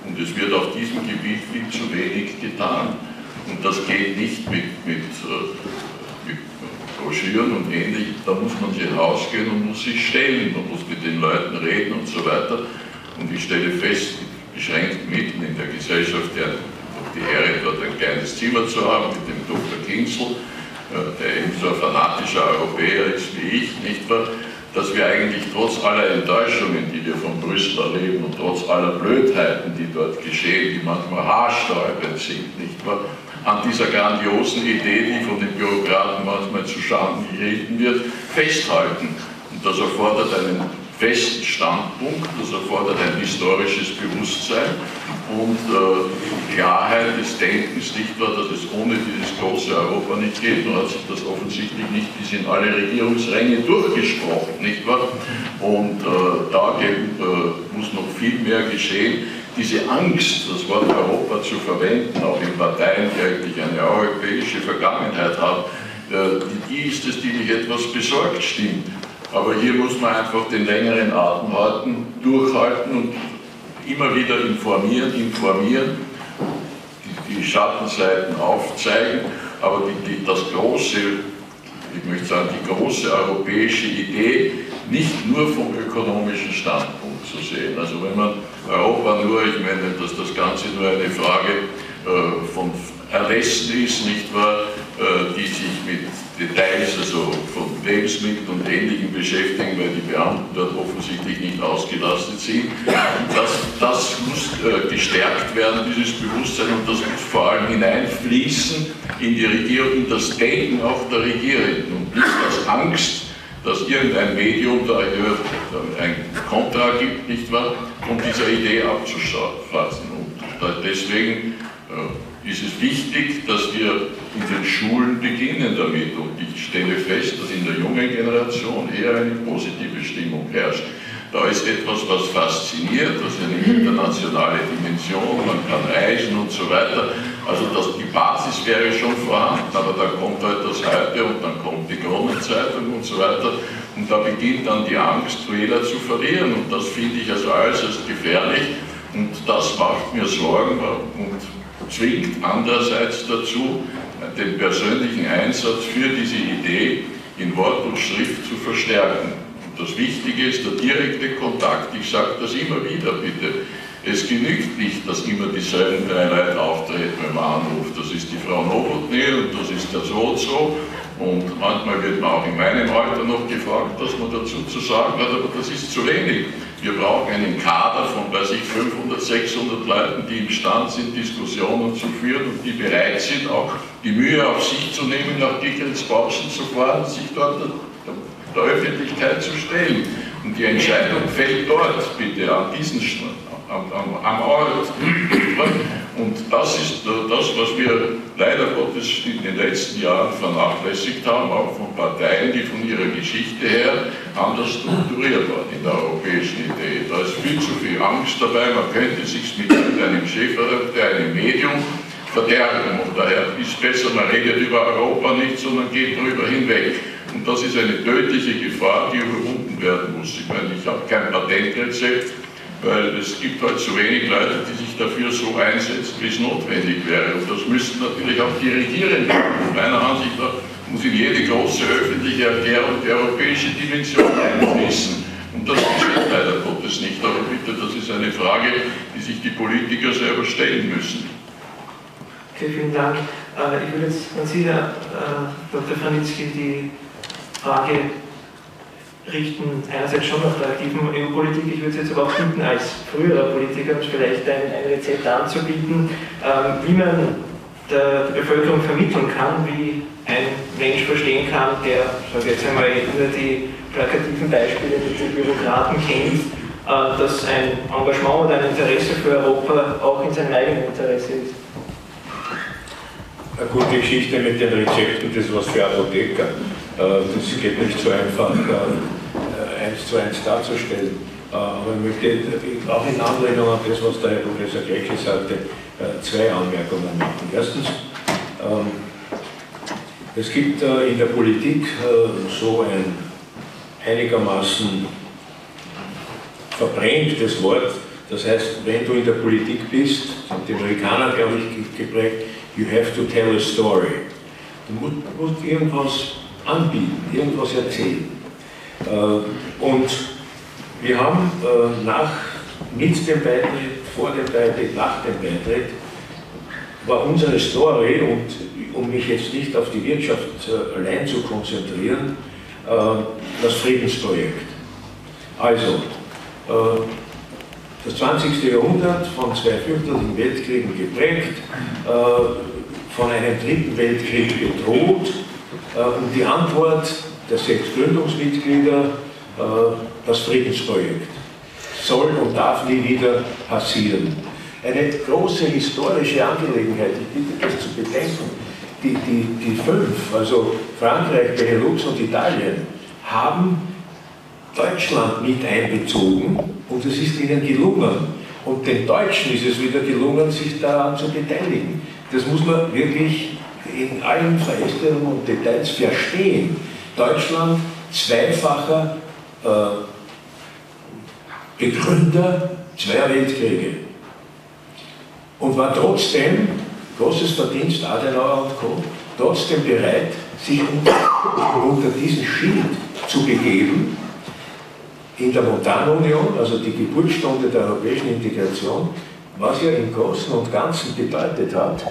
und es wird auf diesem Gebiet viel zu wenig getan. Und das geht nicht mit, mit, äh, mit Broschüren und ähnlich. Da muss man sich rausgehen und muss sich stellen. Man muss mit den Leuten reden und so weiter. Und ich stelle fest, beschränkt mitten in der Gesellschaft, der die Ehre dort ein kleines Zimmer zu haben mit dem Dr. Kinsel, äh, der eben so ein fanatischer Europäer ist wie ich, nicht wahr? Dass wir eigentlich trotz aller Enttäuschungen, die wir von Brüssel erleben und trotz aller Blödheiten, die dort geschehen, die manchmal haarsträubend sind, nicht wahr, an dieser grandiosen Idee, die von den Bürokraten manchmal zu Schanden geritten wird, festhalten. Und das erfordert einen festen Standpunkt, das erfordert ein historisches Bewusstsein und äh, Klarheit des Denkens, nicht wahr, dass es ohne dieses große Europa nicht geht. Nur hat sich das offensichtlich nicht bis in alle Regierungsränge durchgesprochen, nicht wahr? Und äh, da äh, muss noch viel mehr geschehen. Diese Angst, das Wort Europa zu verwenden, auch in Parteien, die eigentlich eine europäische Vergangenheit haben, äh, die ist es, die mich etwas besorgt stimmt. Aber hier muss man einfach den längeren Atem halten, durchhalten und immer wieder informieren, informieren, die, Schattenseiten aufzeigen, aber die, die, das große, ich möchte sagen, die große europäische Idee nicht nur vom ökonomischen Standpunkt zu sehen. Also wenn man Europa nur, ich meine, dass das Ganze nur eine Frage äh, von Erlässen ist, nicht wahr, äh, die sich mit Details, also von Lebensmitteln und Ähnlichem beschäftigen, weil die Beamten dort offensichtlich nicht ausgelastet sind. Das, das muss äh, gestärkt werden, dieses Bewusstsein, und das muss vor allem hineinfließen in die Regierung, in das Denken auch der Regierenden und nicht aus Angst, dass irgendein Medium da ein Kontra gibt, nicht wahr, um dieser Idee abzufassen. Und deswegen äh, ist es wichtig, dass wir in den Schulen beginnen damit. Und ich stelle fest, dass in der jungen Generation eher eine positive Stimmung herrscht. Da ist etwas, was fasziniert, das ist eine internationale Dimension, man kann reisen und so weiter. Also das, die Basis wäre schon vorhanden, aber dann kommt halt das Heute und dann kommt die Kronenzeitung und so weiter. Und da beginnt dann die Angst, Wähler zu verlieren. Und das finde ich also äußerst gefährlich. Und das macht mir Sorgen. Und zwingt andererseits dazu, den persönlichen Einsatz für diese Idee in Wort und Schrift zu verstärken. Und das Wichtige ist der direkte Kontakt. Ich sage das immer wieder, bitte. Es genügt nicht, dass immer dieselben drei Leute auftreten, wenn man anruft. Das ist die Frau Novotny und das ist der so und so. Und manchmal wird man auch in meinem Alter noch gefragt, was man dazu zu sagen hat, aber das ist zu wenig. Wir brauchen einen Kader von, weiß ich, 500, 600 Leuten, die imstand sind, Diskussionen zu führen und die bereit sind, auch die Mühe auf sich zu nehmen, nach Dickelsbauschen zu fahren, sich dort der, Öffentlichkeit zu stellen. Und die Entscheidung fällt dort, bitte, an diesen am, am Ort. Und das ist das, was wir leider Gottes in den letzten Jahren vernachlässigt haben, auch von Parteien, die von ihrer Geschichte her anders strukturiert waren in der europäischen Idee. Da ist viel zu viel Angst dabei, man könnte sich mit einem Chefredakteur, einem Medium verderben. Und daher ist besser, man redet über Europa nicht, sondern geht darüber hinweg. Und das ist eine tödliche Gefahr, die überwunden werden muss. Ich meine, ich habe kein Patentrezept, weil es gibt halt zu wenig Leute, die sich dafür so einsetzen, wie es notwendig wäre. Und das müssten natürlich auch die Regierenden tun. Meiner Ansicht nach muss in jede große öffentliche Erklärung die europäische Dimension einfließen. Und das geschieht leider Gottes nicht. Aber bitte, das ist eine Frage, die sich die Politiker selber stellen müssen. Okay, vielen Dank. Äh, ich würde jetzt an Sie, Herr äh, Dr. Franitzky, die Frage richten einerseits schon nach der aktiven EU-Politik, ich würde es jetzt aber auch bitten, als früherer Politiker vielleicht ein, ein Rezept anzubieten, ähm, wie man der, der, Bevölkerung vermitteln kann, wie ein Mensch verstehen kann, der, sage jetzt einmal, nur die plakativen Beispiele mit den Bürokraten kennt, äh, dass ein Engagement oder ein Interesse für Europa auch in seinem eigenen Interesse ist. Eine gute Geschichte mit den Rezepten, das was für Apotheker. Äh, das geht nicht so einfach äh, eins zu eins darzustellen. Äh, aber ich möchte auch in Anlehnung an das, was der Herr Professor Glecke sagte, zwei Anmerkungen machen. Erstens, ähm, es gibt in der Politik so ein einigermaßen verbrämtes Wort, das heißt, wenn du in der Politik bist, haben die Amerikaner, glaube ich, geprägt, you have to tell a story. Du musst irgendwas anbieten, irgendwas erzählen. Äh, und wir haben äh, nach, mit dem Beitritt, vor dem Beitritt, nach dem Beitritt, war unsere Story, und um mich jetzt nicht auf die Wirtschaft äh, allein zu konzentrieren, das Friedensprojekt. Also, das 20. Jahrhundert von zwei fürchterlichen Weltkriegen geprägt, von einem dritten Weltkrieg bedroht? Und die Antwort der sechs Gründungsmitglieder, das Friedensprojekt soll und darf nie wieder passieren. Eine große historische Angelegenheit, ich bitte das zu bedenken. Die, die, die fünf, also Frankreich, Benelux und Italien, haben Deutschland mit einbezogen und es ist ihnen gelungen. Und den Deutschen ist es wieder gelungen, sich daran zu beteiligen. Das muss man wirklich in allen Verästelungen und Details verstehen. Deutschland zweifacher äh, Begründer zweier Weltkriege und war trotzdem, großes Verdienst Adenauer und Co., trotzdem bereit, sich unter, unter diesen Schild zu begeben, in der Montanunion, also die Geburtsstunde der europäischen Integration, was ja im Großen und Ganzen bedeutet hat,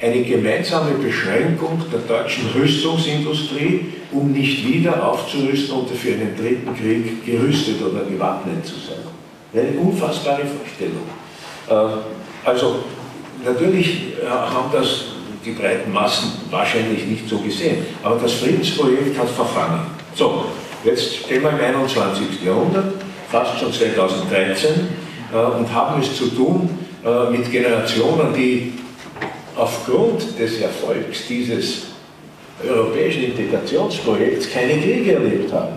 eine gemeinsame Beschränkung der deutschen Rüstungsindustrie, um nicht wieder aufzurüsten und für einen dritten Krieg gerüstet oder gewappnet zu sein. Eine unfassbare Vorstellung. Äh, also natürlich äh, haben das die breiten Massen wahrscheinlich nicht so gesehen, aber das Friedensprojekt hat verfangen. So, jetzt stehen wir im 21. Jahrhundert, fast schon 2013, äh, und haben es zu tun mit Generationen, die aufgrund des Erfolgs dieses europäischen Integrationsprojekts keine Kriege erlebt haben.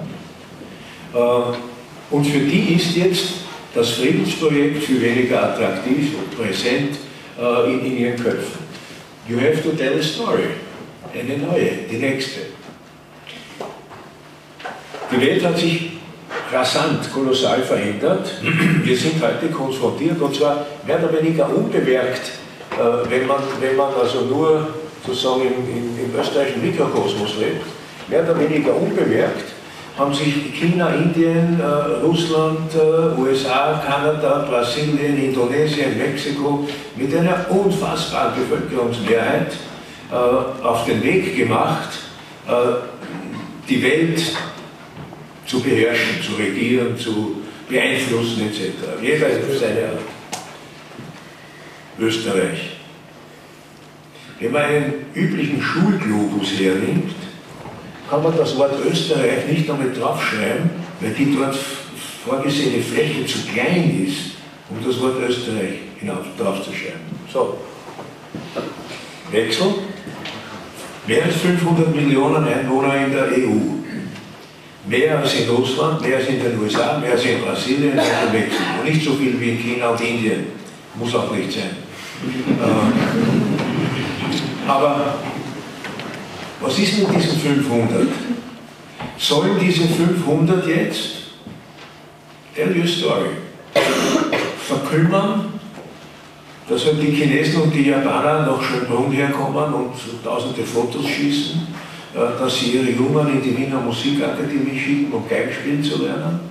Und für die ist jetzt das Friedensprojekt viel weniger attraktiv und präsent äh, in, ihren Köpfen. You have to tell a story. Eine neue, die nächste. Die Welt hat sich rasant, kolossal verändert. Wir sind heute konfrontiert und zwar mehr oder weniger unbemerkt, äh, wenn, man, wenn man also nur sozusagen im, im, im österreichischen Mikrokosmos lebt, mehr oder weniger unbemerkt haben sich China, Indien, äh, Russland, äh, USA, Kanada, Brasilien, Indonesien, Mexiko mit einer unfassbaren Bevölkerungsmehrheit äh, auf den Weg gemacht, die Welt zu beherrschen, zu regieren, zu beeinflussen etc. Jeder auf seine Art. Österreich. Wenn man einen üblichen Schulglobus hernimmt, kann man das Wort Österreich nicht damit draufschreiben, weil die dort vorgesehene Fläche zu klein ist, um das Wort Österreich hinauf draufzuschreiben. So. Wechsel. Mehr als 500 Millionen Einwohner in der EU. Mehr als in Russland, mehr als in den USA, mehr als in Brasilien, mehr als in Mexiko. Nicht so viel wie in China und Indien. Muss auch nicht sein. Äh, aber was ist mit diesen 500? Sollen diese 500 jetzt, tell your story, verkümmern, dass halt die Chinesen und die Japaner noch schön rund herkommen und tausende Fotos schießen, äh, dass sie ihre Jungen in die Wiener Musikakademie schicken, um Geig spielen zu lernen?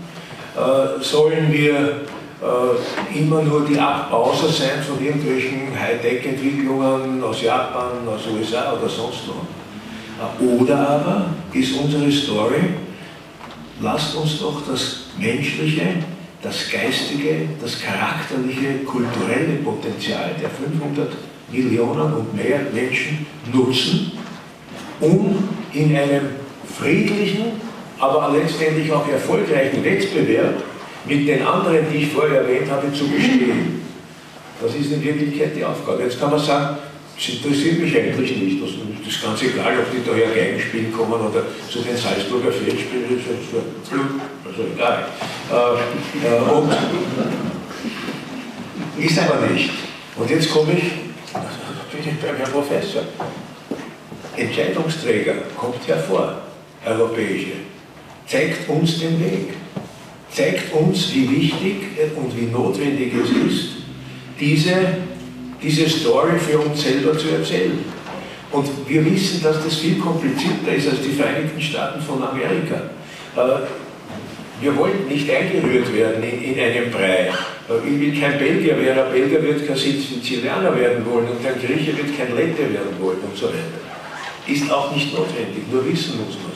Äh, sollen wir äh, immer nur die Abbauser sein von irgendwelchen Hightech-Entwicklungen aus Japan, aus USA oder sonst wo? Oder aber ist unsere Story, lasst uns doch das menschliche, das geistige, das charakterliche, kulturelle Potenzial der 500 Millionen und mehr Menschen nutzen, um in einem friedlichen, aber letztendlich auch erfolgreichen Wettbewerb mit den anderen, die ich vorher erwähnt habe, zu bestehen. Das ist in Wirklichkeit die Aufgabe. Jetzt kann man sagen, das interessiert mich eigentlich nicht. Das ist ganz egal, ob die daher Geigen spielen kommen oder zu den Salzburger Feldspielen, also egal. Äh, äh, und ist aber nicht. Und jetzt komme ich, bin ich beim Herrn Professor. Entscheidungsträger kommt hervor, europäische, zeigt uns den Weg, zeigt uns, wie wichtig und wie notwendig es ist, diese diese Story für uns selber zu erzählen. Und wir wissen, dass das viel komplizierter ist als die Vereinigten Staaten von Amerika. Äh, wir wollen nicht eingerührt werden in, in einem Brei. Äh, ich will kein Belgier werden, ein Belgier wird kein Sizilianer werden wollen und ein Grieche wird kein Lette werden wollen und so weiter. Ist auch nicht notwendig, nur wissen muss man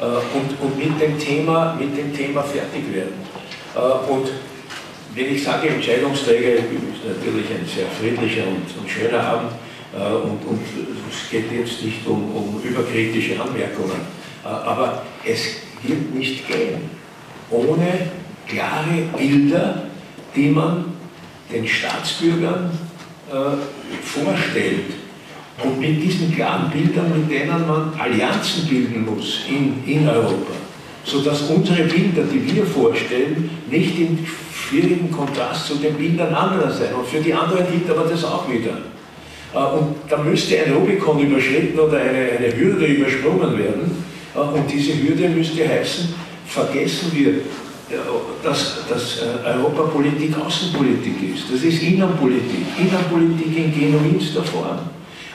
und, und mit, dem Thema, mit dem Thema fertig werden. Und wenn ich sage Entscheidungsträger, ist natürlich ein sehr friedlicher und, und schöner Abend, und, und es geht jetzt nicht um, um überkritische Anmerkungen. aber es wird nicht gehen ohne klare Bilder, die man den Staatsbürgern äh, vorstellt. Und mit diesen klaren Bildern, mit denen man Allianzen bilden muss in, in Europa, sodass unsere Bilder, die wir vorstellen, nicht in schwierigen Kontrast zu den Bildern anderer sein. Und für die anderen gilt aber das auch wieder. Äh, und da müsste ein Rubikon überschritten oder eine, eine Hürde übersprungen werden. Äh, und diese Hürde müsste heißen, vergessen wir dass, dass äh, Europapolitik Außenpolitik ist. Das ist Innenpolitik. Innenpolitik in genuinster Form.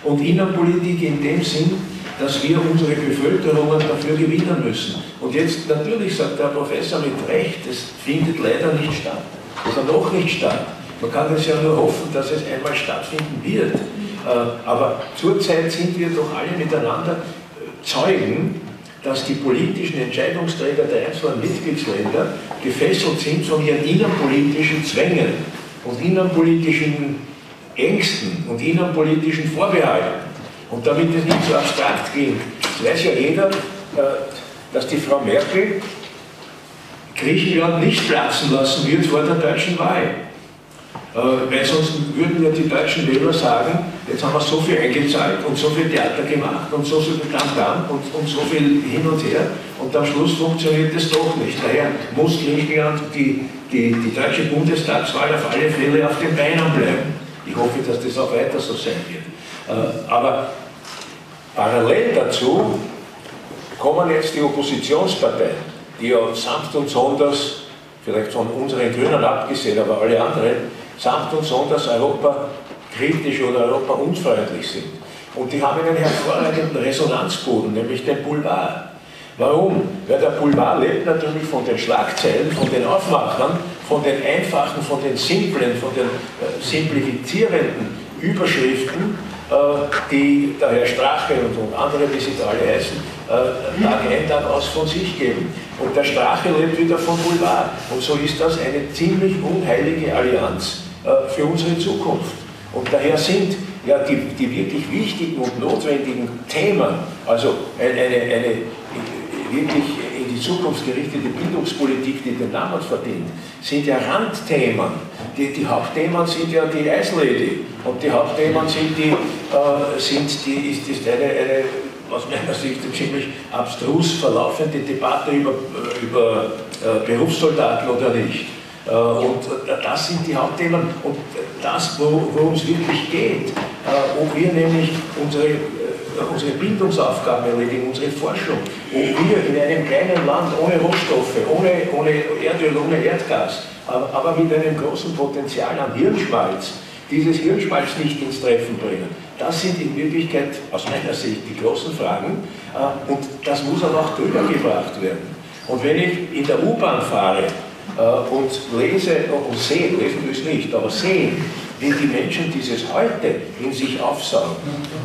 Und Innenpolitik in dem Sinn, dass wir unsere Bevölkerungen dafür gewinnen müssen. Und jetzt natürlich sagt der Professor mit Recht, das findet leider nicht statt. Oder noch nicht statt. Man kann es ja nur hoffen, dass es einmal stattfinden wird. Äh, aber zurzeit sind wir doch alle miteinander Zeugen dass die politischen Entscheidungsträger der einzelnen Mitgliedsländer gefesselt sind von ihren innenpolitischen Zwängen und innenpolitischen Ängsten und innenpolitischen Vorbehalten. Und damit es nicht so abstrakt ging, weiß ja jeder, äh, dass die Frau Merkel Griechenland nicht platzen lassen wird vor der deutschen Wahl. Äh, weil sonst würden ja die deutschen Wähler sagen, jetzt haben wir so viel eingezahlt und so viel Theater gemacht und so viel Tamtam und, und so viel hin und her und am Schluss funktioniert das doch nicht. Daher muss Griechenland die, die, die deutsche Bundestagswahl auf alle Fälle auf den Beinen bleiben. Ich hoffe, dass das auch weiter so sein wird. Äh, aber parallel dazu kommen jetzt die Oppositionsparteien, die ja sanft und sonders, vielleicht von unseren Grünen abgesehen, aber alle anderen, samt und sonders Europa kritisch oder Europa unfreundlich sind. Und die haben einen hervorragenden Resonanzboden, nämlich den Boulevard. Warum? Weil der Boulevard lebt natürlich von den Schlagzeilen, von den Aufmachern, von den einfachen, von den simplen, von den äh, simplifizierenden Überschriften, äh, die der Herr Strache und, und andere, wie sie da alle heißen, äh, Tag ein, Tag aus von sich geben. Und der Strache lebt wieder vom Boulevard. Und so ist das eine ziemlich unheilige Allianz äh, für unsere Zukunft. Und daher sind ja die, die wirklich wichtigen und notwendigen Themen, also eine, eine, eine wirklich in die Zukunft gerichtete Bildungspolitik, die den Namen verdient, sind ja Randthemen. Die, die Hauptthemen sind ja die Ice Lady und die Hauptthemen sind die, äh, sind die ist, ist eine, eine aus meiner Sicht ziemlich abstrus verlaufende Debatte über, äh, über äh, Berufssoldaten oder nicht. Äh, und das sind die Hauptthemen und das, worum es wirklich geht, äh, ob wir nämlich unsere, äh, unsere Bildungsaufgaben erledigen, unsere Forschung, ob wir in einem kleinen Land ohne Rohstoffe, ohne, ohne Erdöl, ohne Erdgas, aber mit einem großen Potenzial an Hirnschmalz, dieses Hirnschmalz nicht ins Treffen bringen. Das sind in Wirklichkeit aus meiner Sicht die großen Fragen und das muss aber auch drüber gebracht werden. Und wenn ich in der U-Bahn fahre äh, und lese und sehe, lesen wir es nicht, aber sehen, wie die Menschen dieses Heute in sich aufsaugen.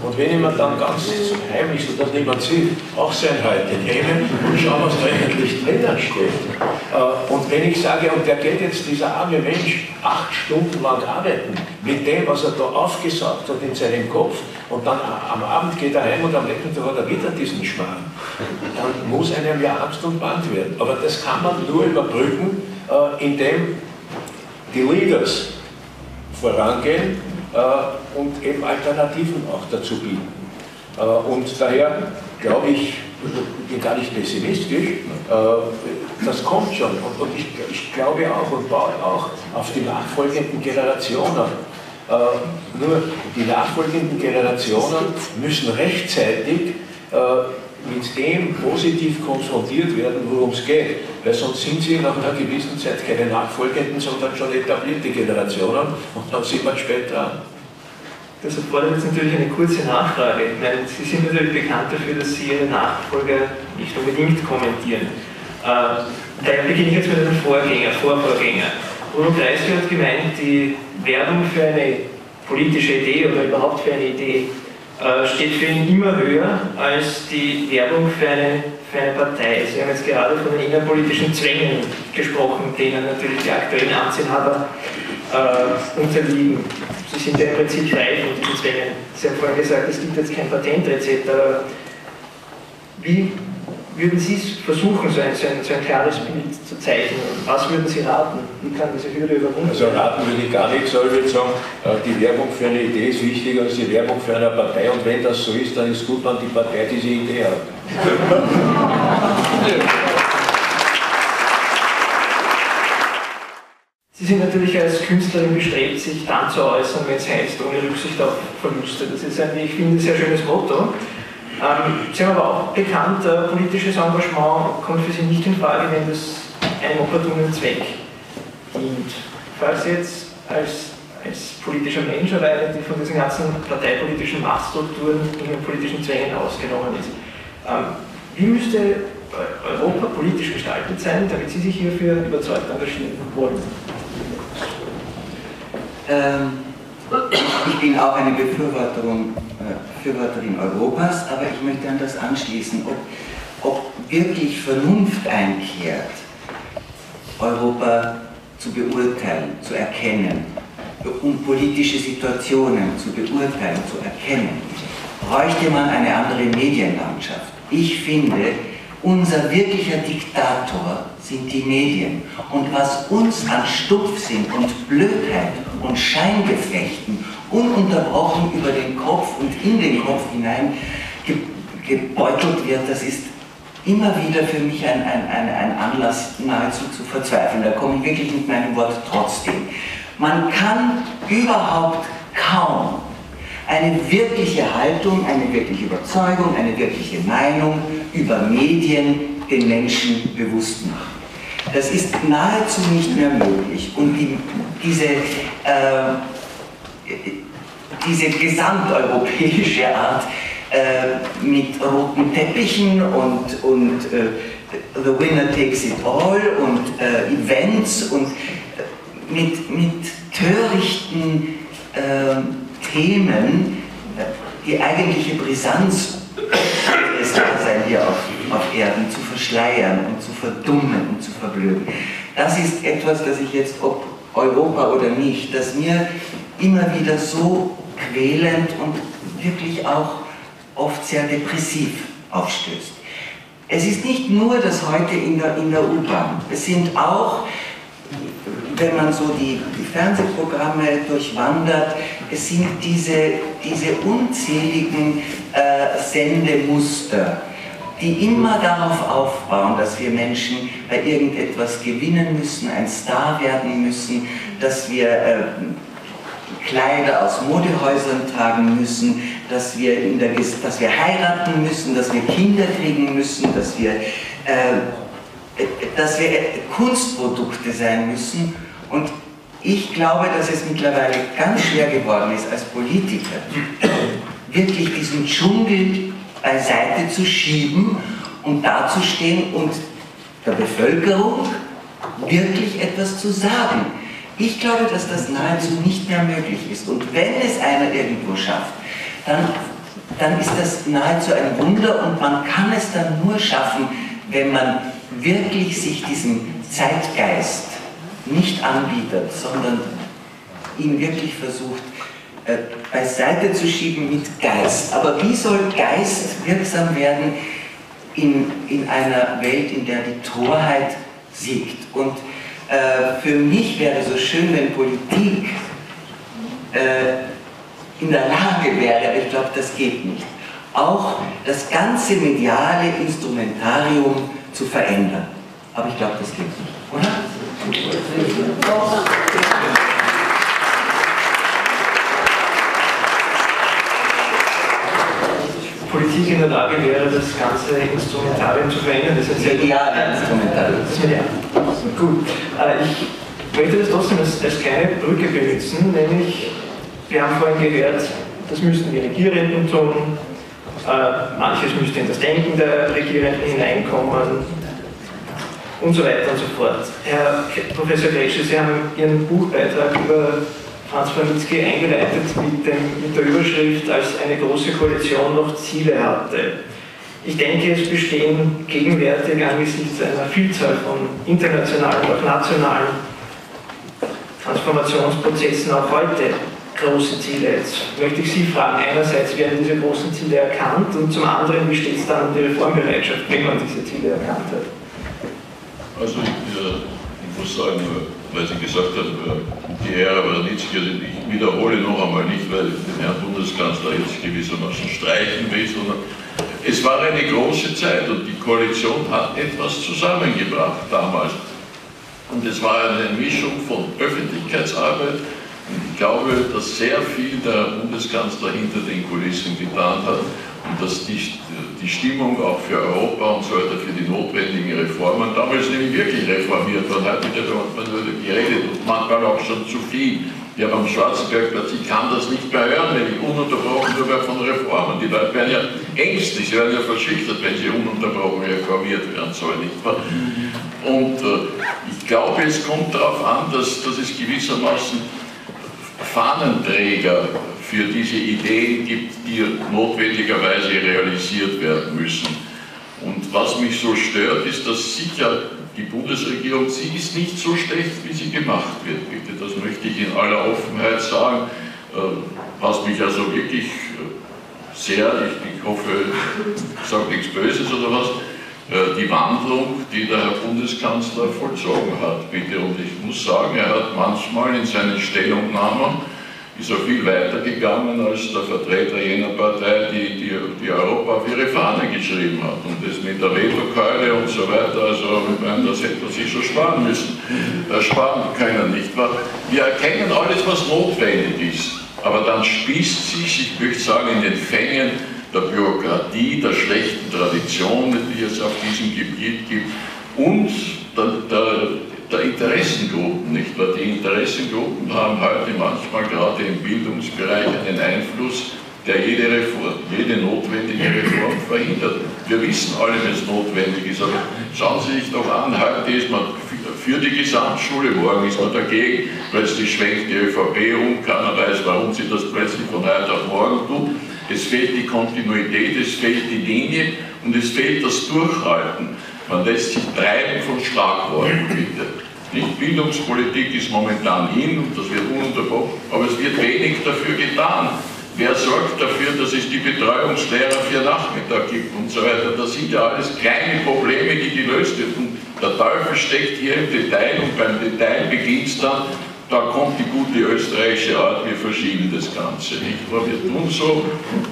Und wenn mir dann ganz heimlich, sodass niemand sieht, auch sein Heute nehme und schaue, was da eigentlich drinnen steht. Äh, und wenn ich sage, und der geht jetzt, dieser arme Mensch, acht Stunden lang arbeiten, mit dem, was er da aufgesaugt hat in seinem Kopf, und dann am Abend geht er heim und am nächsten Tag hat er wieder diesen Schmarrn, dann muss einem ja Angst und Band werden. Aber das kann man nur überbrücken, äh, indem die Leaders vorangehen äh, und eben Alternativen auch dazu bieten. Äh, und daher glaube ich, ich bin gar nicht pessimistisch, das kommt schon. Und, ich, ich, glaube auch und baue auch auf die nachfolgenden Generationen. nur die nachfolgenden Generationen müssen rechtzeitig mit dem positiv konfrontiert werden, worum es geht. Weil sonst sind sie nach einer gewissen Zeit keine nachfolgenden, sondern schon etablierte Generationen und dann sind wir spät dran. Das erfordert jetzt natürlich eine kurze Nachfrage. Meine, Sie sind natürlich bekannt dafür, dass Sie Ihre Nachfolger nicht unbedingt kommentieren. Äh, daher beginne ich jetzt mit einem Vorgänger, Vorvorgänger. Bruno Kreisky hat gemeint, die Werbung für eine politische Idee oder überhaupt für eine Idee steht für ihn immer höher als die Werbung für eine, für eine Partei. Sie haben jetzt gerade von den innerpolitischen Zwängen gesprochen, denen natürlich die aktuellen Amtsinhaber äh, unterliegen. Sie sind ja im Prinzip frei von diesen Zwängen. Sie haben vorhin gesagt, es gibt jetzt kein Patentrezept, aber wie würden Sie versuchen, so ein, so, ein, so ein, klares Bild zu zeichnen? Was würden Sie raten? Wie kann diese Hürde überwunden werden? Also raten würde ich gar nichts, aber ich würde sagen, äh, die Werbung für eine Idee ist wichtiger als die Werbung für eine Partei und wenn das so ist, dann ist es gut, wenn die Partei diese Idee hat. Sie sind natürlich als Künstlerin bestrebt, sich dann zu äußern, wenn es heißt, ohne Rücksicht auf Verluste. Das ist ein, ich finde, sehr schönes Motto. Ähm, Sie haben aber auch bekannt, äh, politisches Engagement kommt für Sie nicht in Frage, wenn das einem opportunen Zweck dient. Falls Sie jetzt als, als politischer Mensch alleine, die von diesen ganzen parteipolitischen Machtstrukturen und politischen Zwängen ausgenommen ist, ähm, wie müsste Europa politisch gestaltet sein, damit Sie sich hierfür überzeugt engagieren wollen? Ähm, ich bin auch eine Befürworterin, äh, Befürworterin Europas, aber ich möchte an das anschließen, ob, ob wirklich Vernunft einkehrt, Europa zu beurteilen, zu erkennen, um politische Situationen zu beurteilen, zu erkennen, bräuchte man eine andere Medienlandschaft. Ich finde, unser wirklicher Diktator sind die Medien. Und was uns an Stumpfsinn und Blödheit und Scheingefechten ununterbrochen über den Kopf und in den Kopf hinein gebeutelt wird, das ist immer wieder für mich ein, ein, ein, ein Anlass nahezu zu verzweifeln. Da komme ich wirklich mit meinem Wort trotzdem. Man kann überhaupt kaum eine wirkliche Haltung, eine wirkliche Überzeugung, eine wirkliche Meinung über Medien den Menschen bewusst machen. Das ist nahezu nicht mehr möglich. Und die, diese, äh, diese gesamteuropäische Art äh, mit roten Teppichen und, und äh, The Winner Takes It All und äh, Events und äh, mit, mit törichten ähm, Themen die eigentliche Brisanz des Daseins hier auf, auf Erden zu verschleiern und zu verdummen und zu verblöden. Das ist etwas, das ich jetzt, ob Europa oder nicht, das mir immer wieder so quälend und wirklich auch oft sehr depressiv aufstößt. Es ist nicht nur das heute in der, in der U-Bahn, es sind auch wenn man so die, die Fernsehprogramme durchwandert, es sind diese, diese unzähligen äh, Sendemuster, die immer darauf aufbauen, dass wir Menschen bei irgendetwas gewinnen müssen, ein Star werden müssen, dass wir äh, Kleider aus Modehäusern tragen müssen, dass wir, in der, dass wir heiraten müssen, dass wir Kinder kriegen müssen, dass wir, äh, dass wir Kunstprodukte sein müssen. Und ich glaube, dass es mittlerweile ganz schwer geworden ist, als Politiker wirklich diesen Dschungel beiseite zu schieben und dazustehen und der Bevölkerung wirklich etwas zu sagen. Ich glaube, dass das nahezu nicht mehr möglich ist. Und wenn es einer irgendwo schafft, dann, dann ist das nahezu ein Wunder und man kann es dann nur schaffen, wenn man wirklich sich diesem Zeitgeist nicht anbietet, sondern ihn wirklich versucht äh, beiseite zu schieben mit Geist. Aber wie soll Geist wirksam werden in, in einer Welt, in der die Torheit siegt? Und äh, für mich wäre es so schön, wenn Politik äh, in der Lage wäre, aber ich glaube, das geht nicht, auch das ganze mediale Instrumentarium zu verändern. Aber ich glaube, das geht nicht, oder? Politik in der Lage wäre, das ganze Instrumentarium zu verändern. Das ist ja Instrumentarium. Das medial. Gut. Äh, ich möchte das trotzdem als, als kleine Brücke benutzen, nämlich, wir haben vorhin gehört, das müssten die Regierenden tun, äh, manches müsste in das Denken der Regierenden hineinkommen, und so weiter und so fort. Herr Professor Gretsch, Sie haben Ihren Buchbeitrag über Franz Franitzky eingeleitet mit, dem, mit der Überschrift, als eine große Koalition noch Ziele hatte. Ich denke, es bestehen gegenwärtig angesichts einer Vielzahl von internationalen und auch nationalen Transformationsprozessen auch heute große Ziele. Jetzt möchte ich Sie fragen, einerseits werden diese großen Ziele erkannt und zum anderen, wie steht es dann um die Reformbereitschaft, wenn man diese Ziele erkannt hat? Also ich, ich muss sagen, weil Sie gesagt haben, die Ära Warnitzki, also ich wiederhole noch einmal nicht, weil ich den Herrn Bundeskanzler jetzt gewissermaßen streichen will, sondern es war eine große Zeit und die Koalition hat etwas zusammengebracht damals. Und es war eine Mischung von Öffentlichkeitsarbeit und ich glaube, dass sehr viel der Bundeskanzler hinter den Kulissen getan hat und dass die, die Stimmung auch für Europa und so weiter, für die notwendigen Reformen damals nämlich wirklich reformiert war. Heute wird man nur geredet und manchmal auch schon zu viel. Ja, beim Schwarzenbergplatz, ich kann das nicht mehr hören, wenn ich ununterbrochen mehr von Reformen. Die Leute werden ja ängstlich, sie werden ja verschüchtert, wenn sie ununterbrochen reformiert werden sollen, nicht wahr? Und äh, ich glaube, es kommt darauf an, dass, dass es gewissermaßen Fahnenträger für diese Ideen gibt, die notwendigerweise realisiert werden müssen. Und was mich so stört, ist, dass sicher die Bundesregierung, sie ist nicht so schlecht, wie sie gemacht wird. Bitte, das möchte ich in aller Offenheit sagen, äh, was mich also wirklich äh, sehr, ich, ich hoffe, ich sage nichts Böses oder was, die Wandlung, die der Herr Bundeskanzler vollzogen hat, bitte. Und ich muss sagen, er hat manchmal in seinen Stellungnahmen ist er viel weiter gegangen als der Vertreter jener Partei, die, die, die Europa auf ihre Fahne geschrieben hat. Und das mit der Vetokeule und so weiter, also das hätte man sich schon sparen müssen, äh, sparen können, nicht wahr? Wir erkennen alles, was notwendig ist, aber dann spießt sich, ich möchte sagen, in den Fängen der Bürokratie, der schlechten Tradition, die es auf diesem Gebiet gibt, und der, der der Interessengruppen, nicht wahr? Die Interessengruppen haben heute manchmal gerade im Bildungsbereich einen Einfluss, der jede, Reform, jede notwendige Reform verhindert. Wir wissen alle, was notwendig ist, aber schauen Sie sich doch an, heute ist man für die Gesamtschule, morgen ist man dagegen, plötzlich schwenkt die ÖVP um, keiner weiß, warum sie das plötzlich von heute auf morgen tut. Es fehlt die Kontinuität, es fehlt die Linie und es fehlt das Durchhalten. Man lässt sich treiben von Schlagworten, bitte. Nicht Bildungspolitik ist momentan hin und das wird ununterbrochen, aber es wird wenig dafür getan. Wer sorgt dafür, dass es die Betreuungslehrer für Nachmittag gibt und so weiter? Das sind ja alles kleine Probleme, die gelöst werden. Und der Teufel steckt hier im Detail und beim Detail beginnt es dann, da kommt die gute österreichische Art, wir verschieben das Ganze nicht. Aber wir tun so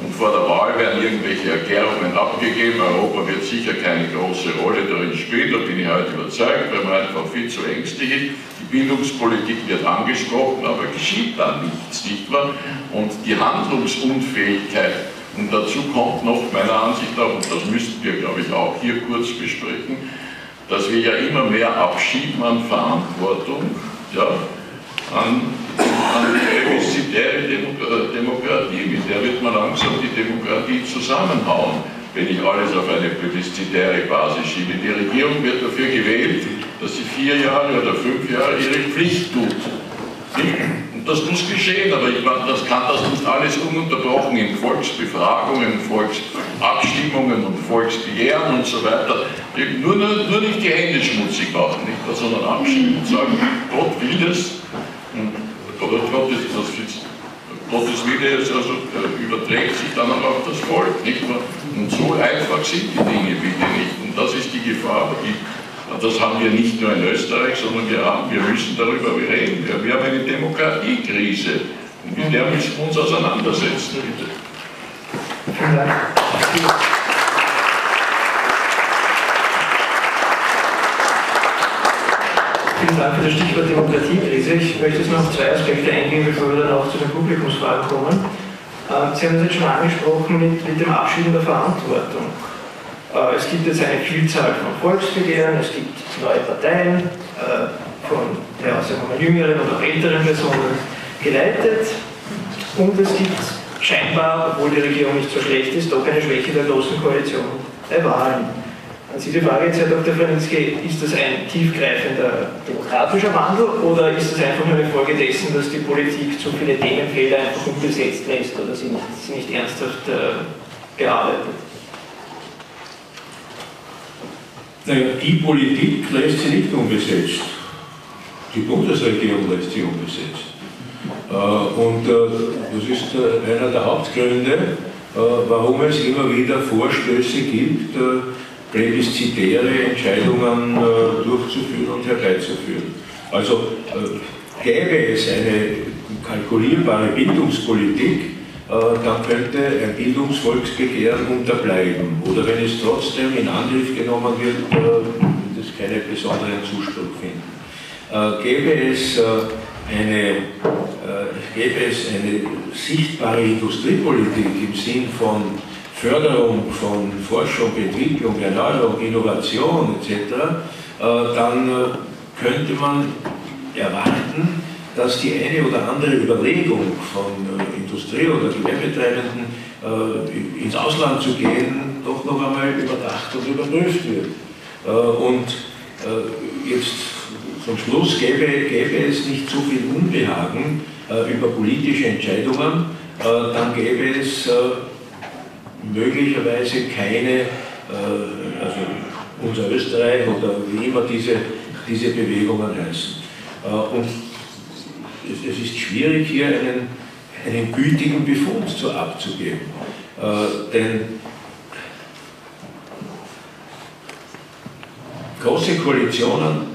und vor der Wahl werden irgendwelche Erklärungen abgegeben. Europa wird sicher keine große Rolle darin spielen, da bin ich heute überzeugt, weil man einfach viel zu ängstlich ist. Die Bildungspolitik wird angesprochen, aber geschieht da nichts, nicht wahr? Und die Handlungsunfähigkeit, und dazu kommt noch meiner Ansicht nach, und das müssten wir, glaube ich, auch hier kurz besprechen, dass wir ja immer mehr abschieben an Verantwortung, ja, an, an plebiszitäre Demokratie. Mit der wird man langsam die Demokratie zusammenhauen, wenn ich alles auf eine plebiszitäre Basis schiebe. Die Regierung wird dafür gewählt, dass sie vier Jahre oder fünf Jahre ihre Pflicht tut. Und das muss geschehen, aber ich meine, das kann das nicht alles ununterbrochen in Volksbefragungen, Volksabstimmungen und Volksbegehren und so weiter. Nur, nur, nur nicht die Hände schmutzig machen, nicht, sondern abschieben und sagen, Gott will das, Gottes, das Gottes Wille ist also, äh, überträgt sich dann auch auf das Volk, nicht? Und so einfach sind die Dinge bitte nicht. Und das ist die Gefahr. Die, das haben wir nicht nur in Österreich, sondern wir, haben, wir müssen darüber reden. Wir, wir haben eine Demokratiekrise. Und mit der müssen wir uns auseinandersetzen, bitte. Vielen Dank. Vielen Dank für das Stichwort Demokratiekrise. Ich möchte jetzt noch auf zwei Aspekte eingehen, bevor wir dann auch zu den Publikumsfragen kommen. Ähm, Sie haben es jetzt schon angesprochen mit, mit dem Abschieben der Verantwortung. Äh, es gibt jetzt eine Vielzahl von Volksbegehren, es gibt neue Parteien, äh, von ja, sagen wir jüngeren oder älteren Personen geleitet und es gibt scheinbar, obwohl die Regierung nicht so schlecht ist, doch eine Schwäche der großen Koalition bei Wahlen. An Sie die Frage jetzt, Herr Dr. Franitzky, ist das ein tiefgreifender demokratischer Wandel oder ist das einfach nur eine Folge dessen, dass die Politik zu viele Themenfelder einfach umgesetzt lässt oder sie nicht, sie nicht ernsthaft äh, bearbeitet? Naja, die Politik lässt sie nicht umgesetzt. Die Bundesregierung lässt sie umgesetzt. Und das ist einer der Hauptgründe, warum es immer wieder Vorstöße gibt, plebiszitäre Entscheidungen durchzuführen und herbeizuführen. Also gäbe es eine kalkulierbare Bildungspolitik, dann könnte ein Bildungsvolksbegehren unterbleiben. Oder wenn es trotzdem in Angriff genommen wird, wird es keinen besonderen Zuspruch finden. Gäbe es eine, gäbe es eine sichtbare Industriepolitik im Sinn von Förderung von Forschung, Entwicklung, Erneuerung, Innovation etc., dann könnte man erwarten, dass die eine oder andere Überlegung von Industrie- oder Gewerbetreibenden ins Ausland zu gehen, doch noch einmal überdacht und überprüft wird. Und jetzt zum Schluss gäbe, gäbe es nicht so viel Unbehagen äh, über politische Entscheidungen, äh, dann gäbe es äh, möglicherweise keine, äh, also unser Österreich oder wie immer diese, diese Bewegungen heißen. Äh, und es, ist schwierig, hier einen, einen gütigen Befund zu abzugeben. Äh, denn große Koalitionen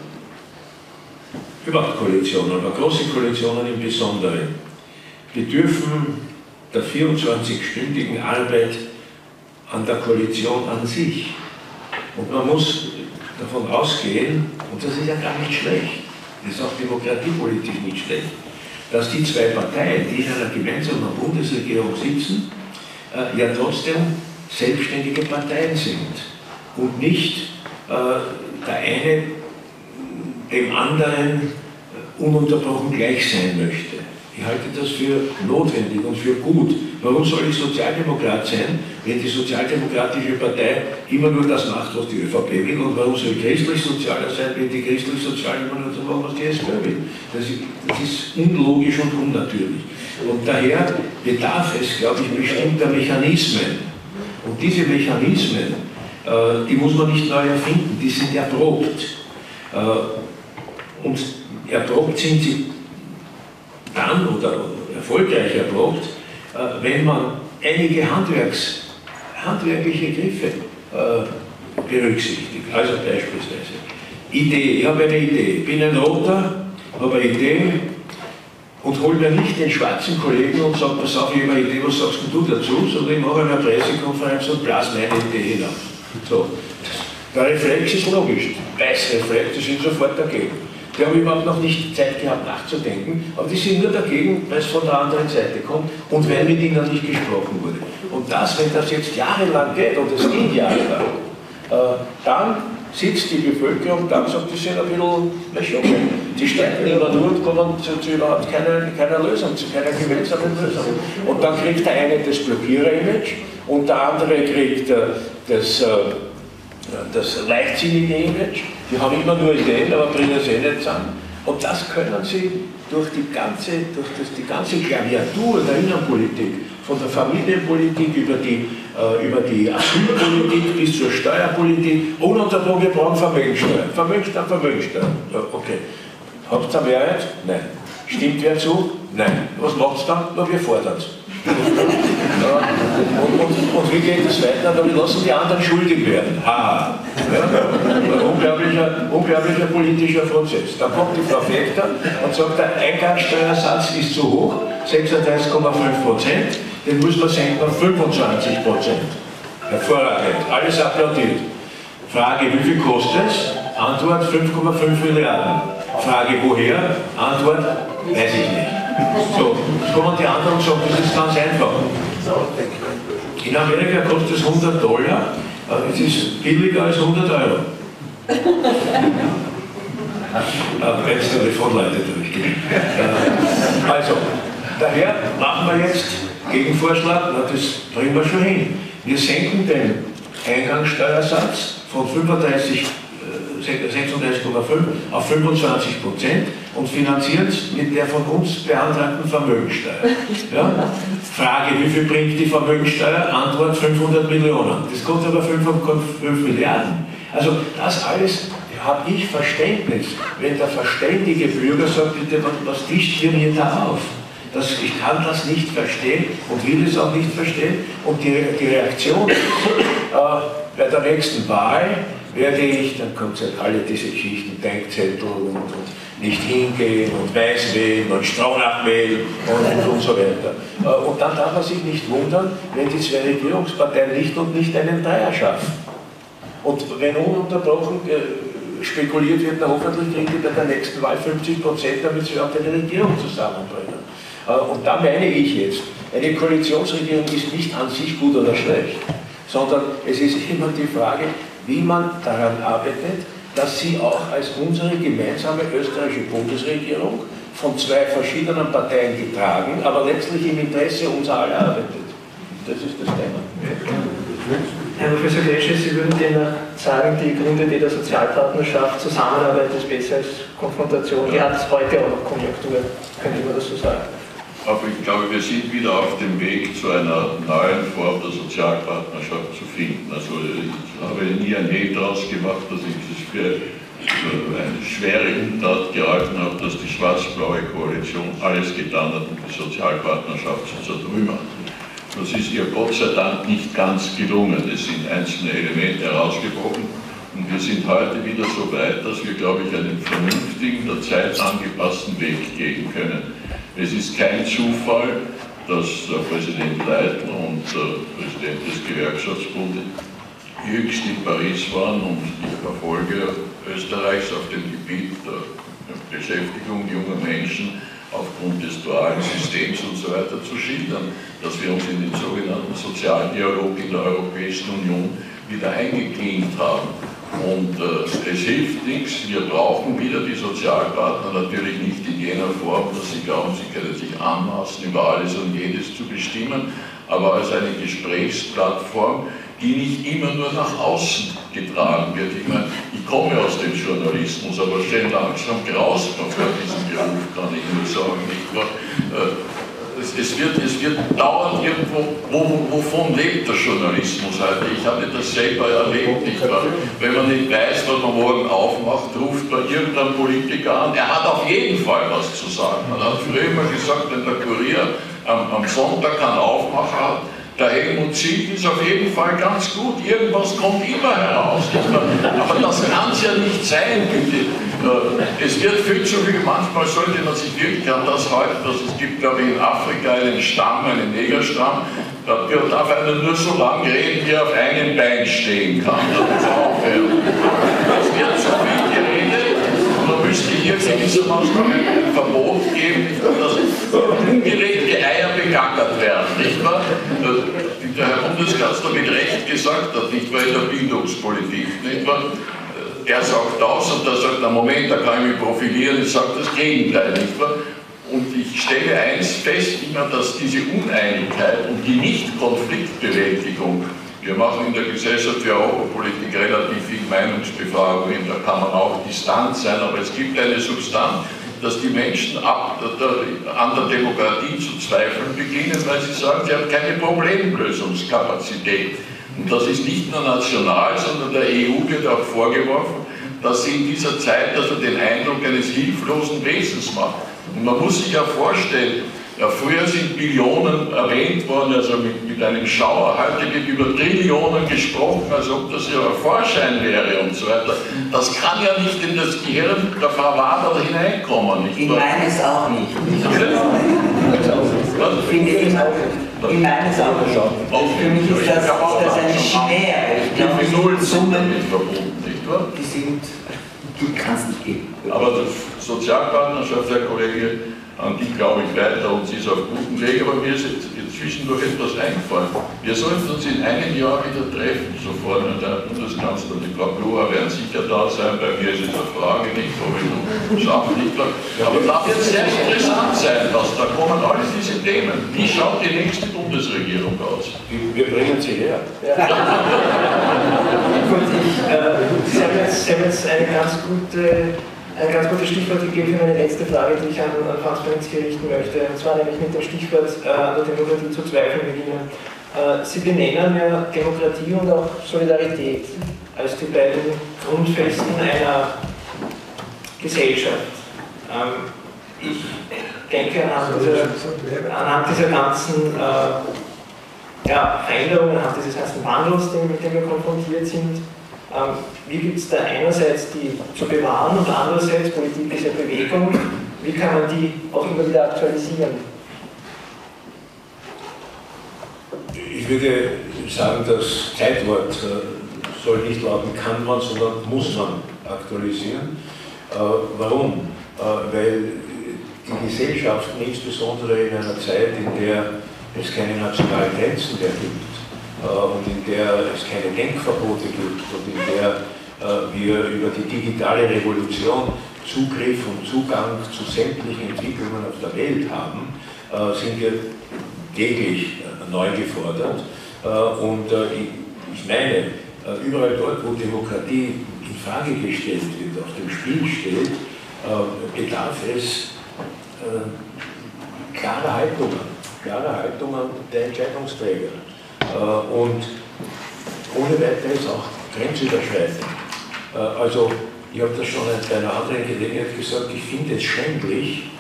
überhaupt Koalitionen, aber große Koalitionen im Besonderen, bedürfen der 24-stündigen Arbeit an der Koalition an sich. Und man muss davon ausgehen, und das ist ja gar nicht schlecht, das ist auch demokratiepolitisch nicht schlecht, dass die zwei Parteien, die in einer gemeinsamen Bundesregierung sitzen, äh, ja trotzdem selbstständige Parteien sind und nicht äh, der eine dem anderen ununterbrochen gleich sein möchte. Ich halte das für notwendig und für gut. Warum soll ich Sozialdemokrat sein, wenn die Sozialdemokratische Partei immer nur das macht, was die ÖVP will? Und warum soll ich christlich-sozialer sein, wenn die christlich-sozialen immer nur das machen, was die SPÖ will? Das ist, das ist unlogisch und unnatürlich. Und daher bedarf es, glaube ich, bestimmter Mechanismen. Und diese Mechanismen, äh, die muss man nicht neu erfinden, die sind erprobt. Äh, und erprobt sind sie dann oder erfolgreich erprobt, äh, wenn man einige Handwerks, handwerkliche Griffe äh, berücksichtigt. Also beispielsweise Idee, ich habe eine Idee, bin ein Roter, habe eine Idee und hole mir nicht den schwarzen Kollegen und sage, pass auf, ich habe eine Idee, was sagst du dazu, sondern ich mache eine Pressekonferenz und blase meine Idee hinaus. So. Der Reflex ist logisch, Weißreflex, die sind sofort dagegen. Die haben überhaupt noch nicht Zeit gehabt nachzudenken, aber die sind nur dagegen, weil es von der anderen Seite kommt und weil mit ihnen nicht gesprochen wurde. Und das, wenn das jetzt jahrelang geht, und es geht jahrelang, äh, dann sitzt die Bevölkerung da und sagt, die sind ein bisschen Löschungen. Die streiten immer nur und kommen zu, zu überhaupt keiner, keiner Lösung, zu keiner gemeinsamen Lösung. Und dann kriegt der eine das Blockierer-Image und der andere kriegt äh, das, äh, das leichtsinnige Image die haben immer nur Ideen, aber bringen sie eh nicht zusammen. Und das können sie durch die ganze, durch das, die ganze Klaviatur der Innenpolitik, von der Familienpolitik über die, äh, über die Asylpolitik bis zur Steuerpolitik, ununterbrochen, wir brauchen Vermögensteuer. Vermögensteuer, Vermögensteuer. Okay. Habt ihr Mehrheit? Nein. Stimmt wer zu? Nein. Was macht es dann? Na, wir fordern es. Und, und, und, wie geht es weiter? Dann lassen die anderen schuldig werden. Ha! Ja, unglaublicher, unglaublicher politischer Prozess. Dann kommt die Frau Fechter und sagt, der Eingangssteuersatz ist zu hoch, 36,5 Prozent, den muss man senken auf 25 Prozent. Hervorragend, alles applaudiert. Frage, wie viel kostet es? Antwort 5,5 Milliarden. Frage, woher? Antwort, weiß ich nicht. So, jetzt kommen die anderen und sagen, das ist ganz einfach. In Amerika kostet es 100 Dollar, es ist billiger als 100 Euro. Wenn es Telefonleute durchgehen. Äh, also, daher machen wir jetzt Gegenvorschlag, na, das bringen wir schon hin. Wir senken den Eingangssteuersatz von 35 36,5 auf 25 Prozent und finanziert es mit der von uns beantragten Vermögensteuer. Ja? Frage, wie viel bringt die Vermögensteuer? Antwort 500 Millionen. Das kostet aber 5, 5 Milliarden. Also das alles habe ich Verständnis, wenn der verständige Bürger sagt, bitte, was tischt ihr mir da auf? Das, ich kann das nicht verstehen und will es auch nicht verstehen. Und die, die Reaktion äh, bei der nächsten Wahl werde ich, dann kommt halt alle diese Geschichten, Denkzettel und, nicht hingehen und weiß wählen und Stronach wählen und, und, und so weiter. Äh, und dann darf man sich nicht wundern, wenn die zwei Regierungsparteien nicht und nicht einen Dreier schaffen. Und wenn ununterbrochen äh, spekuliert wird, na hoffentlich kriegen die bei der nächsten Wahl 50 Prozent, damit sie auch eine Regierung zusammenbringen. Äh, und da meine ich jetzt, eine Koalitionsregierung ist nicht an sich gut oder schlecht, sondern es ist immer die Frage, wie man daran arbeitet, dass sie auch als unsere gemeinsame österreichische Bundesregierung von zwei verschiedenen Parteien getragen, aber letztlich im Interesse unserer aller arbeitet. Das ist das Thema. Herr Professor Gresche, Sie würden demnach sagen, die Gründe der Sozialpartnerschaft, Zusammenarbeit ist besser als Konfrontation. Die hat es heute auch noch Konjunktur, könnte man das so sagen. Aber ich glaube, wir sind wieder auf dem Weg zu einer neuen Form der Sozialpartnerschaft zu finden. Also ich habe nie ein Hehl daraus gemacht, dass ich es für eine schwere Untat gehalten habe, dass die schwarz-blaue Koalition alles getan hat, um die Sozialpartnerschaft zu zertrümmern. Das ist ihr Gott sei Dank nicht ganz gelungen. Es sind einzelne Elemente herausgebrochen. Und wir sind heute wieder so weit, dass wir, glaube ich, einen vernünftigen, der Zeit angepassten Weg gehen können. Es ist kein Zufall, dass der Präsident Leitner und der Präsident des Gewerkschaftsbundes jüngst in Paris waren, um die Erfolge Österreichs auf dem Gebiet der Beschäftigung junger Menschen aufgrund des dualen Systems und so weiter zu schildern, dass wir uns in den sogenannten Sozialdialog in der Europäischen Union wieder eingeklinkt haben. Und äh, es hilft nichts, wir brauchen wieder die Sozialpartner, natürlich nicht in jener Form, dass sie glauben, sie können sich anmaßen, über alles und jedes zu bestimmen, aber als eine Gesprächsplattform, die nicht immer nur nach außen getragen wird. Ich meine, ich komme aus dem Journalismus, aber schön langsam graust man vor diesem Beruf, kann ich nur sagen. Nicht wahr? Äh, es, es, wird, es wird dauernd irgendwo, wo, wovon lebt der Journalismus heute? Ich habe das selber erlebt, nicht wahr? Wenn man nicht weiß, was man morgen aufmacht, ruft man irgendeinen Politiker an, er hat auf jeden Fall was zu sagen. Man hat früher immer gesagt, wenn der Kurier am, am Sonntag einen Aufmacher hat, der Helmut Ziel ist auf jeden Fall ganz gut. Irgendwas kommt immer heraus. Aber das kann es ja nicht sein, bitte. Äh, es wird viel zu viel. Manchmal sollte man sich wirklich an das halten, dass es gibt, glaube ich, in Afrika einen Stamm, einen Negerstamm. Da darf einer nur so lange reden, wie er auf einem Bein stehen kann. Das. Es wird zu viel geredet. Man müsste hier gewissermaßen ein Verbot geben, dass ungerechte Eier begackert werden, nicht wahr? Der Herr Bundeskanzler mit Recht gesagt hat, nicht wahr, in der Bildungspolitik, nicht wahr? Er sagt das und er sagt, na Moment, da kann ich mich profilieren, ich sage das Gegenteil, nicht wahr? Und ich stelle eins fest, immer, dass diese Uneinigkeit und die Nicht-Konfliktbewältigung wir machen in der Gesellschaft für Europapolitik relativ viel Meinungsbefragungen, da kann man auch distant sein, aber es gibt eine Substanz, dass die Menschen ab, der, an der Demokratie zu zweifeln beginnen, weil sie sagen, sie haben keine Problemlösungskapazität. Und das ist nicht nur national, sondern der EU wird auch vorgeworfen, dass sie in dieser Zeit also den Eindruck eines hilflosen Wesens macht. Und man muss sich ja vorstellen, ja, früher sind Billionen erwähnt worden, also mit, mit einem Schauer. Heute wird über Trillionen gesprochen, als ob das ja ein Vorschein wäre und so weiter. Das kann ja nicht in das Gehirn der Frau Wader hineinkommen. Nicht ich meine es auch nicht. Ich finde es ich meine es auch nicht. Für mich ist das, ist das eine Chimäre. Ich glaube, die Null Summen, die sind, die kann es nicht geben. Aber die Sozialpartnerschaft, Herr Kollege, an die glaube ich weiter und sie ist auf gutem Weg, aber mir ist jetzt zwischendurch etwas eingefallen. Wir sollten uns in einem Jahr wieder treffen, sofort mit der Bundeskanzler, die Frau Blua werden sicher da sein, bei mir ist es eine Frage nicht, ob ich noch schaffe, nicht Aber da wird es sehr interessant sein, dass da kommen alle diese Themen. Wie schaut die nächste Bundesregierung aus? Wir bringen sie her. Ja. Gut, ich, äh, Sie haben jetzt, Sie haben jetzt eine ganz gute ein ganz gutes Stichwort gegeben für meine letzte Frage, die ich an, an Franz Ferenczky richten möchte. Und zwar nämlich mit dem Stichwort äh, an der Demokratie zu zweifeln beginnen. Äh, Sie benennen ja Demokratie und auch Solidarität als die beiden Grundfesten einer Gesellschaft. Ähm, ich denke anhand dieser, anhand dieser ganzen äh, ja, Veränderungen, anhand dieses ganzen Wandels, mit dem wir konfrontiert sind, wie gibt es da einerseits die zu bewahren und andererseits Politik ist ja Bewegung, wie kann man die auch immer wieder aktualisieren? Ich würde sagen, das Zeitwort äh, soll nicht lauten kann man, sondern muss man aktualisieren. Äh, warum? Äh, weil die Gesellschaften, insbesondere in einer Zeit, in der es keine nationalen Grenzen mehr gibt und in der es keine Denkverbote gibt und in der wir über die digitale Revolution Zugriff und Zugang zu sämtlichen Entwicklungen auf der Welt haben, sind wir täglich neu gefordert. Und ich meine, überall dort, wo Demokratie in Frage gestellt wird, auf dem Spiel steht, bedarf es klare Haltungen, klare Haltungen der Entscheidungsträger. Und ohne weiteres auch grenzüberschreitend. Also ich habe das schon bei einer anderen Gelegenheit gesagt, ich finde es schändlich,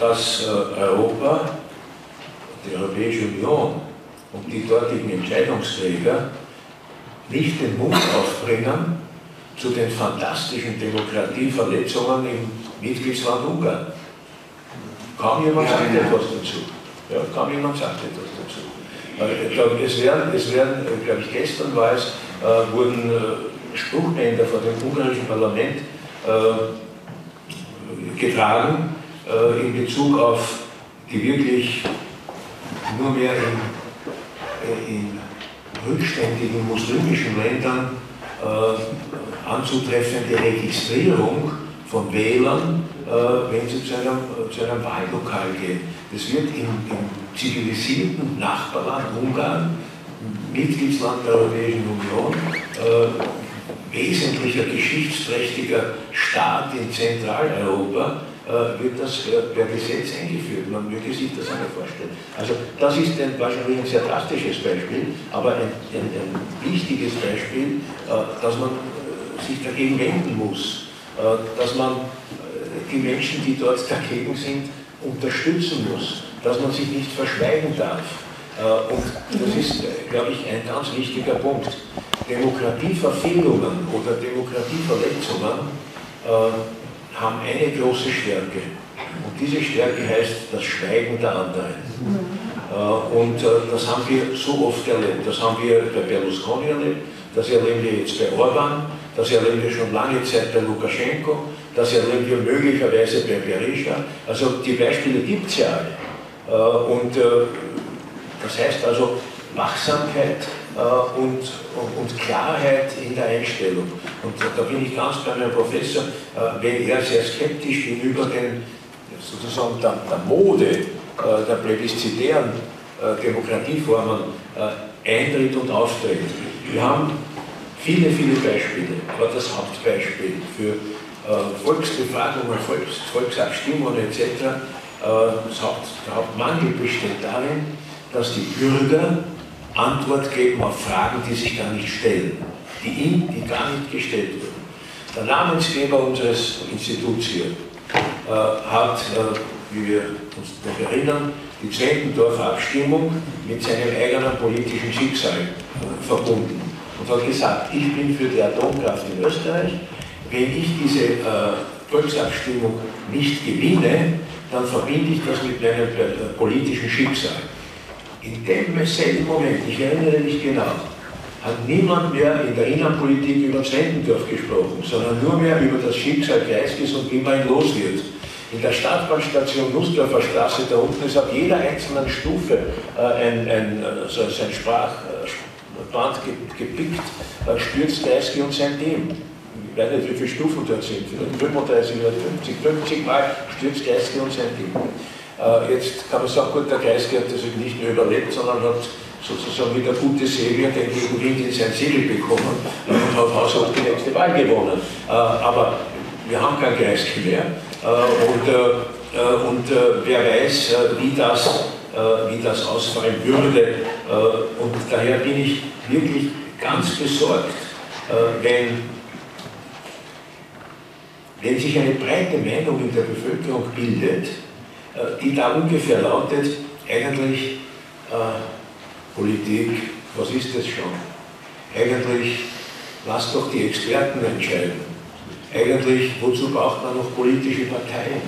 dass Europa, die Europäische Union und die dortigen Entscheidungsträger nicht den Mund aufbringen zu den fantastischen Demokratieverletzungen im Mitgliedsland Ungarn. Kaum jemand sagt etwas dazu. Ja, kaum jemand sagt etwas dazu. Es werden, es werden glaube ich, gestern war es, äh, wurden äh, Spruchbänder vor dem ungarischen Parlament äh, getragen äh, in Bezug auf die wirklich nur mehr in, äh, in rückständigen muslimischen Ländern äh, anzutreffende Registrierung von Wählern, äh, wenn sie zu einem, zu einem Wahllokal gehen. Das wird im, im zivilisierten Nachbarland Ungarn, Mitgliedsland der Europäischen Union, äh, wesentlicher geschichtsträchtiger Staat in Zentraleuropa, äh, wird das per Gesetz eingeführt. Man möge sich das einmal vorstellen. Also das ist ein, wahrscheinlich ein sehr drastisches Beispiel, aber ein, ein, ein wichtiges Beispiel, äh, dass man äh, sich dagegen wenden muss, dass man die Menschen, die dort dagegen sind, unterstützen muss, dass man sich nicht verschweigen darf. Und das ist, glaube ich, ein ganz wichtiger Punkt. Demokratieverfehlungen oder Demokratieverletzungen haben eine große Stärke. Und diese Stärke heißt das Schweigen der anderen. Mhm. Und äh, das haben wir so oft erlebt. Das haben wir bei Berlusconi erlebt, das erleben wir jetzt bei Orban, das erleben wir schon lange Zeit bei Lukaschenko, das erleben wir möglicherweise bei Berisha. Also die Beispiele gibt es ja alle. Äh, und das heißt also, Wachsamkeit äh, und, und, Klarheit in der Einstellung. Und da bin ich ganz bei meinem Professor, äh, wenn er sehr skeptisch gegenüber den, sozusagen der, der Mode äh, der plebiszitären Demokratieformen eintritt und auftritt. Wir haben viele, viele Beispiele, aber das Hauptbeispiel für Volksbefragungen, Volks, Volksabstimmungen etc., Haupt, der Hauptmangel besteht darin, dass die Bürger Antwort geben auf Fragen, die sich gar nicht stellen, die ihm, die gar nicht gestellt wurden. Der Namensgeber unseres Instituts hier äh, hat, äh, wie wir uns noch erinnern, die Zwentendorf-Abstimmung mit seinem eigenen politischen Schicksal äh, verbunden und hat gesagt, ich bin für die Atomkraft in Österreich. Wenn ich diese äh, Volksabstimmung nicht gewinne, dann verbinde ich das mit meinem äh, politischen Schicksal. In dem selben Moment, ich erinnere mich genau, hat niemand mehr in der Innenpolitik über Zwentendorf gesprochen, sondern nur mehr über das Schicksal Kreiskes und wie man ihn los wird. In der Stadtbahnstation Nussdorfer Straße, da unten ist auf jeder einzelnen Stufe äh, ein, ein, also ein Sprachband äh, gepickt, äh, stürzt Kreisky und sein Team. Ich weiß nicht, wie viele Stufen dort sind, vielleicht 35 oder 50, 50 Mal stürzt Kreisky und sein Team. Äh, jetzt kann man sagen, gut, der Kreisky hat das nicht nur überlebt, sondern hat sozusagen wie der gute Segler den Gegenwind in sein Segel bekommen und hat haushoch die nächste Wahl gewonnen. Äh, aber wir haben kein Kreisky mehr. Äh, und und wer weiß, wie das, wie das ausfallen würde. und daher bin ich wirklich ganz besorgt, wenn wenn sich eine breite Meinung in der Bevölkerung bildet, äh, die da ungefähr lautet, eigentlich äh, Politik, was ist das schon? Eigentlich lass doch die Experten entscheiden. Eigentlich, wozu braucht man noch politische Parteien?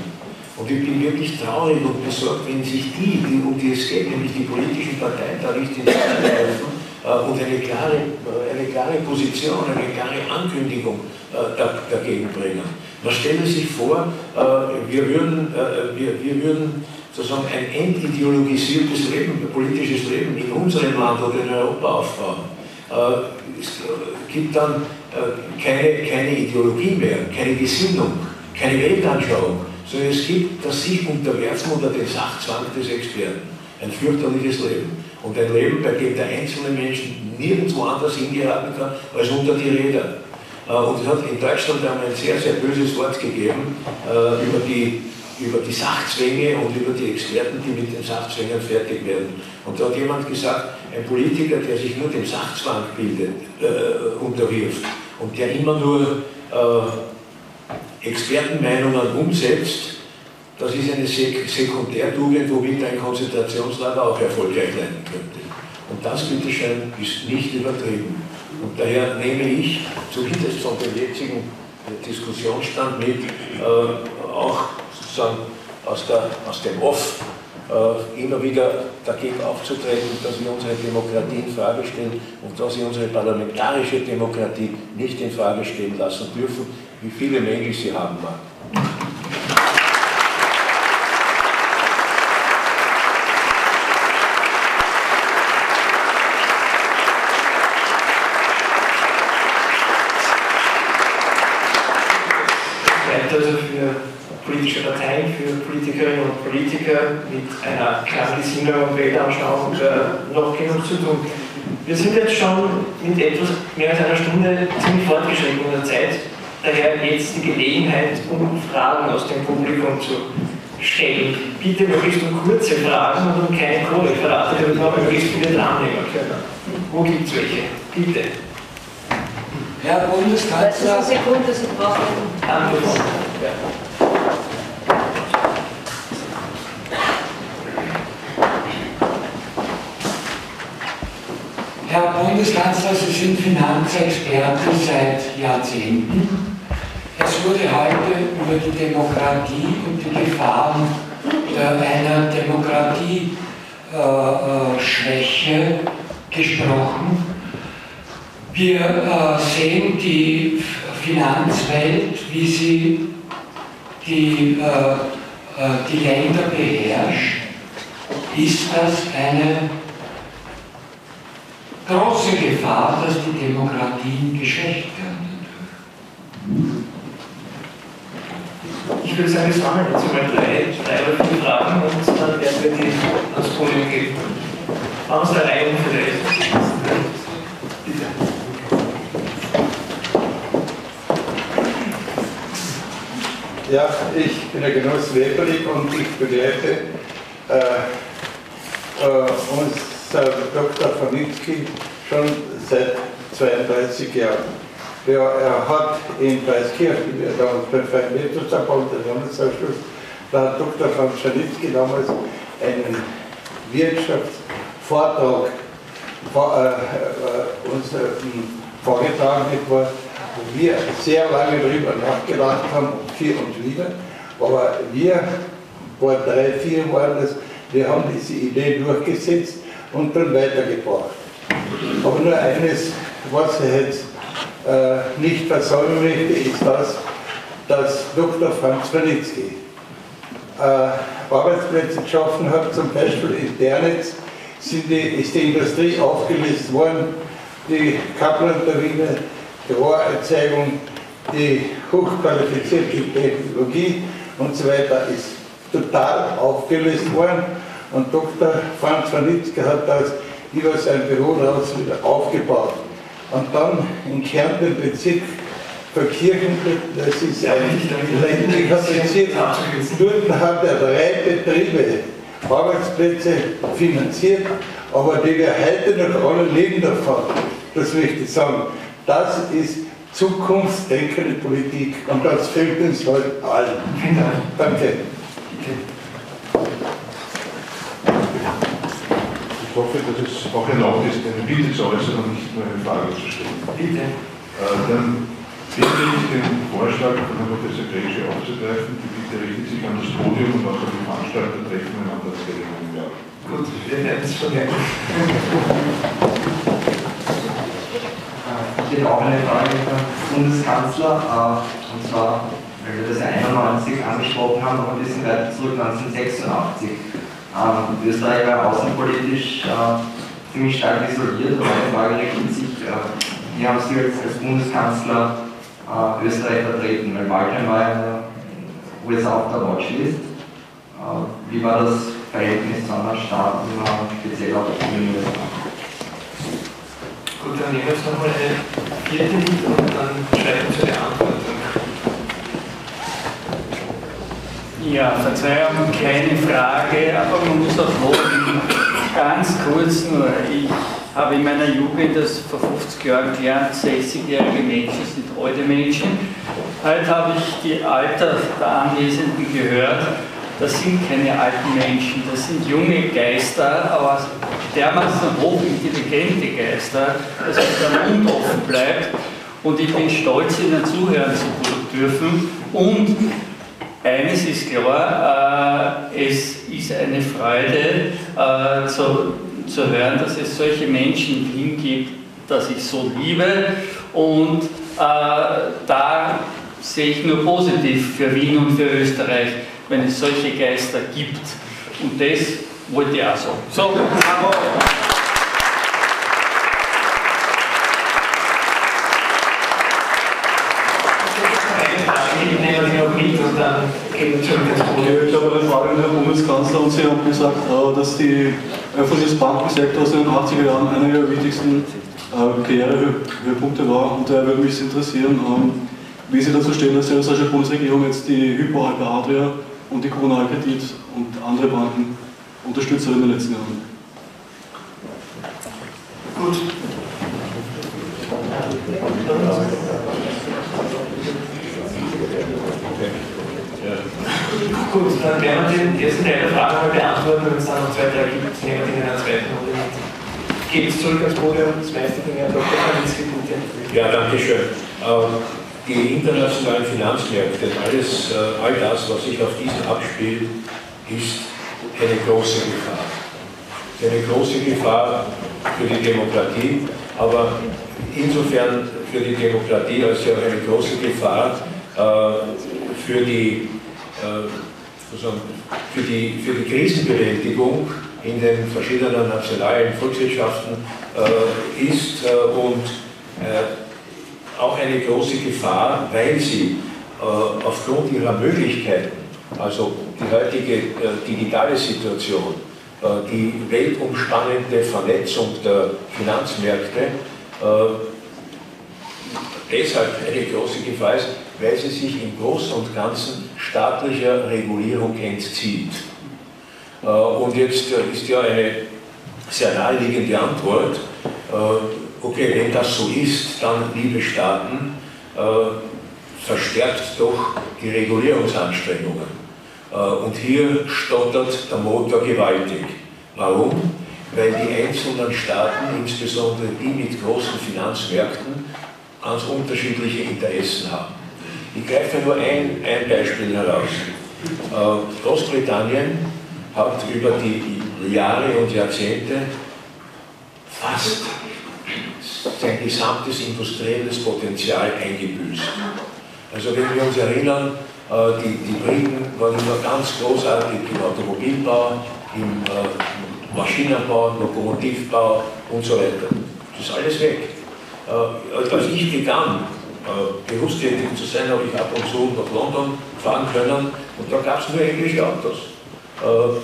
Und ich bin wirklich traurig und besorgt, wenn sich die, die um die es geht, nämlich die politischen Parteien, da nicht ins helfen äh, und eine klare, äh, eine klare Position, eine klare Ankündigung äh, dagegen bringen. Man stelle sich vor, äh, wir würden, äh, wir, wir würden sozusagen ein entideologisiertes Leben, politisches Leben in unserem Land oder in Europa aufbauen. Äh, es gibt dann keine, keine Ideologie mehr, keine Gesinnung, keine Weltanschauung, sondern es gibt das sich unterwerfen unter den Sachzwang des Experten. Ein fürchterliches Leben. Und ein Leben, bei dem der einzelne Mensch nirgendwo anders hingeraten kann als unter die Räder. Und es hat in Deutschland einmal ein sehr, sehr böses Wort gegeben über die über die Sachzwänge und über die Experten, die mit den Sachzwängen fertig werden. Und da hat jemand gesagt, ein Politiker, der sich nur dem Sachzwang bildet, äh, unterwirft und der immer nur äh, Expertenmeinungen umsetzt, das ist eine Sek Sekundärtugend, womit ein Konzentrationslager auch erfolgreich leiden könnte. Und das, bitteschön, ist nicht übertrieben. Und daher nehme ich, zumindest von dem jetzigen Diskussionsstand mit, äh, auch sozusagen aus, der, aus dem Off äh, immer wieder dagegen aufzutreten, dass wir unsere Demokratie in Frage stellen und dass wir unsere parlamentarische Demokratie nicht in Frage stellen lassen dürfen, wie viele Mängel sie haben mag. politische Parteien, für Politikerinnen und Politiker mit einer klaren Gesinnung und Weltanschauung äh, noch genug zu tun. Wir sind jetzt schon mit etwas mehr als einer Stunde ziemlich fortgeschritten in der Zeit. Daher jetzt die Gelegenheit, um Fragen aus dem Publikum zu stellen. Bitte möglichst nur kurze Fragen und keine Co-Referate, damit wir möglichst viele drannehmen können. Wo gibt es welche? Bitte. Herr Bundeskanzler. Sekunde, Sie brauchen. Antwort. Ja. Herr Bundeskanzler, Sie sind Finanzexperte seit Jahrzehnten. Es wurde heute über die Demokratie und die Gefahren einer Demokratieschwäche gesprochen. Wir äh, sehen die Finanzwelt, wie sie die, äh, äh, die Länder beherrscht. Ist das eine große Gefahr, dass die Demokratien geschwächt werden Ich würde sagen, wir sammeln jetzt mal drei, drei oder vier Fragen und dann werden wir die ans Podium geben. Aus der Reihe vielleicht. Bitte. Ja, ich bin der Genoss Weberlich und ich begleite äh, äh, uns der Dr. Fanitzky schon seit 32 Jahren. Ja, er hat in Preiskirchen, wie er damals beim Freien Wirtschaftsverband, der Landesausschuss, da hat Dr. Franz Schanitzky damals einen Wirtschaftsvortrag vor, äh, äh, uns äh, vorgetragen, wo wir sehr lange darüber nachgedacht haben, hier und wieder. Aber wir, vor drei, vier waren das, wir haben diese Idee durchgesetzt und dann weitergebracht. Aber nur eines, was ich jetzt äh, nicht versäumen möchte, ist das, dass Dr. Franz Wernitzky äh, Arbeitsplätze geschaffen hat, zum Beispiel in Ternitz die, ist die Industrie aufgelöst worden, die Kaplan-Turbine, die Rohrerzeugung, die hochqualifizierte Technologie und so weiter ist total aufgelöst worden und Dr. Franz Wanitzke hat das über sein Büro raus wieder aufgebaut. Und dann in Kärnten im Bezirk Verkirchen, das ist ein ländlicher Bezirk, dort hat er drei Betriebe, Arbeitsplätze finanziert, aber die wir heute noch alle leben davon, das möchte ich sagen, das ist zukunftsdenkende Politik und das fehlt uns heute allen. Danke. Ich hoffe, dass es auch erlaubt ist, eine Bitte zu äußern und nicht nur eine Frage zu stellen. Bitte. Äh, dann bitte ich den Vorschlag von Herrn Professor Gresche aufzugreifen. Die Bitte richtet sich an das Podium und auch an die Veranstalter treffen einander im Jahr. Gut, wir werden es vermerken. Ich hätte auch eine Frage an den Bundeskanzler, äh, und zwar, weil wir das ja 91 angesprochen haben, noch ein bisschen weiter zurück, 1986. Ähm, Österreich war außenpolitisch äh, ziemlich stark isoliert meine Frage richtet sich, äh, wie haben Sie als, als Bundeskanzler äh, Österreich vertreten? Weil Waldheim war ja in USA auf der Watchlist. Äh, wie war das Verhältnis zu anderen Staaten, speziell auch in den USA? Gut, dann nehmen wir jetzt nochmal eine vierte mit und dann schreiben wir eine Antwort. Ja, Verzeihung, keine Frage, aber man muss auch loben. Ganz kurz nur, ich habe in meiner Jugend, das vor 50 Jahren gelernt, 60-jährige Menschen sind alte Menschen. Heute habe ich die Alter der Anwesenden gehört. Das sind keine alten Menschen, das sind junge Geister, aber dermaßen hochintelligente Geister, dass der Mund offen bleibt. Und ich bin stolz, Ihnen zuhören zu dürfen. Und eines ist klar, äh, es ist eine Freude äh, zu, zu hören, dass es solche Menschen in Wien gibt, dass ich so liebe und äh, da sehe ich nur positiv für Wien und für Österreich, wenn es solche Geister gibt. Und das wollte ich auch sagen. So, bravo! Ich habe eine Frage an Herrn Bundeskanzler und Sie haben gesagt, äh, dass die Öffnung des Bankensektors in den 80er Jahren einer Ihrer wichtigsten äh, Karrierehöhepunkte war. Und da würde mich interessieren, ähm, wie Sie dazu stehen, dass die österreichische Bundesregierung jetzt die Hypo Alpe Adria und die Kommunalkredit und andere Banken unterstützt hat in den letzten Jahren. Gut. Gut, dann werden wir den ersten Teil der Frage mal beantworten. Wenn es dann noch zwei, drei gibt, nehmen wir den in der zweiten mit. Gebe es zurück ans Podium, das meiste von Herrn Dr. Kaminski, bitte. Ja, danke schön. Ähm, die internationalen Finanzmärkte, alles, äh, all das, was sich auf diesen abspielt, ist eine große Gefahr. Eine große Gefahr für die Demokratie, aber insofern für die Demokratie als auch eine große Gefahr äh, für die äh, für die, für die Krisenbewältigung in den verschiedenen nationalen Volkswirtschaften äh, ist äh, und auch eine große Gefahr, weil sie aufgrund ihrer Möglichkeiten, also die heutige digitale Situation, die weltumspannende Vernetzung der Finanzmärkte, deshalb eine große Gefahr ist, weil sie sich im Großen und Ganzen staatlicher Regulierung entzieht. Äh, und jetzt äh, ist ja eine sehr naheliegende Antwort, äh, okay, wenn das so ist, dann, liebe Staaten, verstärkt doch die Regulierungsanstrengungen. Und hier stottert der Motor gewaltig. Warum? Weil die einzelnen Staaten, insbesondere die mit großen Finanzmärkten, ganz unterschiedliche Interessen haben. Ich greife nur ein, ein Beispiel heraus. Äh, Großbritannien hat über die Jahre und Jahrzehnte fast sein gesamtes industrielles Potenzial eingebüßt. Also wenn wir uns erinnern, äh, die, die Briten waren immer ganz großartig im Automobilbau, im äh, Maschinenbau, Lokomotivbau und so weiter. Das ist alles weg. Als ich begann, äh, berufstätig zu sein, habe ich ab und zu nach London fahren können und da gab es nur englische Autos. Äh,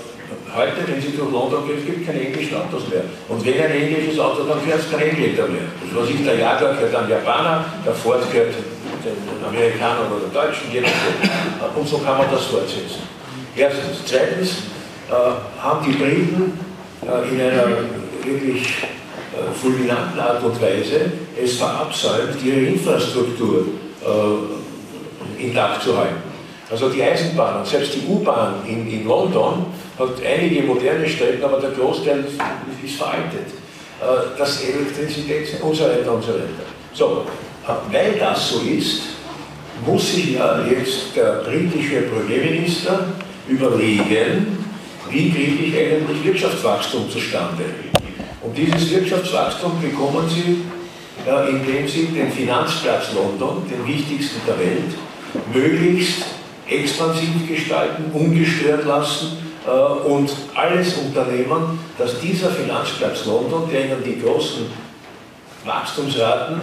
heute, wenn Sie durch London gehen, gibt es keine englischen Autos mehr. Und wenn ein englisches Auto, dann fährt es kein Engländer mehr. Also was ich, der Jaguar gehört an Japaner, der Ford gehört den Amerikanern oder Deutschen, je Und so kann man das fortsetzen. Erstens. Zweitens äh, haben die Briten äh, in einer wirklich äh, fulminanten Art und Weise es verabsäumt, ihre Infrastruktur äh, intakt zu halten. Also die Eisenbahn und selbst die U-Bahn in, in London hat einige moderne Strecken, aber der Großteil ist veraltet. Äh, das Elektrizität und so weiter und so weiter. So, äh, weil das so ist, muss sich ja jetzt der britische Premierminister überlegen, wie kriege ich eigentlich Wirtschaftswachstum zustande. Und dieses Wirtschaftswachstum bekommen Sie, äh, indem Sie den Finanzplatz London, den wichtigsten der Welt, möglichst expansiv gestalten, ungestört lassen äh, und alles unternehmen, dass dieser Finanzplatz London, der Ihnen die großen Wachstumsraten,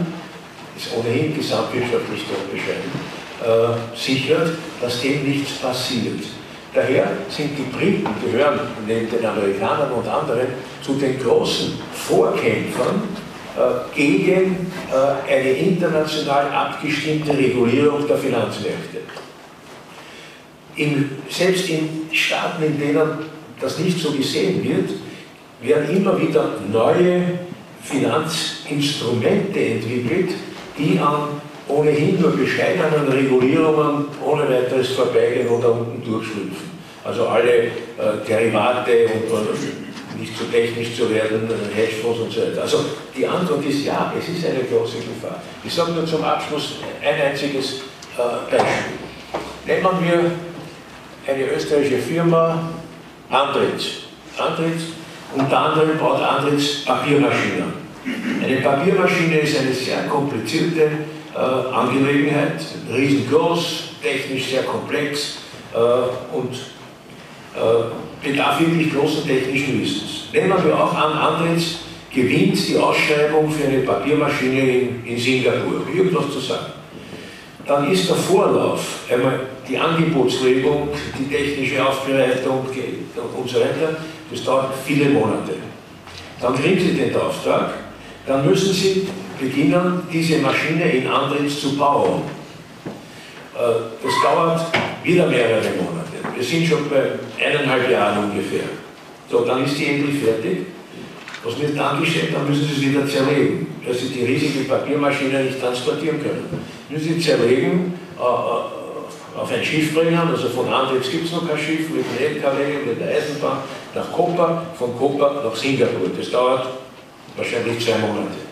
ist ohnehin gesamtwirtschaftlich dort bescheiden, äh, sichert, dass dem nichts passiert. Daher sind die Briten, gehören neben den Amerikanern und anderen zu den großen Vorkämpfern äh, gegen äh, eine international abgestimmte Regulierung der Finanzmärkte. In, selbst in Staaten, in denen das nicht so gesehen wird, werden immer wieder neue Finanzinstrumente entwickelt, die an ohnehin nur bescheidenen Regulierungen ohne weiteres vorbeigehen oder unten durchschlüpfen. Also alle äh, Derivate und äh, nicht zu so technisch zu werden, äh, Hedgefonds und so weiter. Also die Antwort ist ja, es ist eine große Gefahr. Ich sage nur zum Abschluss ein einziges äh, Beispiel. Nehmen wir eine österreichische Firma, Andritz. Andritz, unter anderem baut Andritz Papiermaschinen. Eine Papiermaschine ist eine sehr komplizierte äh, Angelegenheit, riesengroß, technisch sehr komplex äh, und äh, bedarf wirklich großen technischen Wissens. Nehmen wir auch an, Andritz gewinnt die Ausschreibung für eine Papiermaschine in, in Singapur, irgendwas zu sagen. Dann ist der Vorlauf, einmal die Angebotslegung, die technische Aufbereitung und so weiter, das dauert viele Monate. Dann kriegen Sie den Auftrag, dann müssen Sie beginnen, diese Maschine in Andritz zu bauen. Äh, das dauert wieder mehrere Monate. Wir sind schon bei eineinhalb Jahren ungefähr. So, dann ist die endlich fertig. Was wird dann geschehen? Dann müssen Sie es wieder zerlegen, dass Sie die riesige Papiermaschine nicht transportieren können. Müssen Sie zerlegen, äh, äh, auf ein Schiff bringen, also von Andritz gibt es noch kein Schiff, mit dem LKW, mit der Eisenbahn, nach Koper, von Koper nach Singapur. Das dauert wahrscheinlich zwei Monate.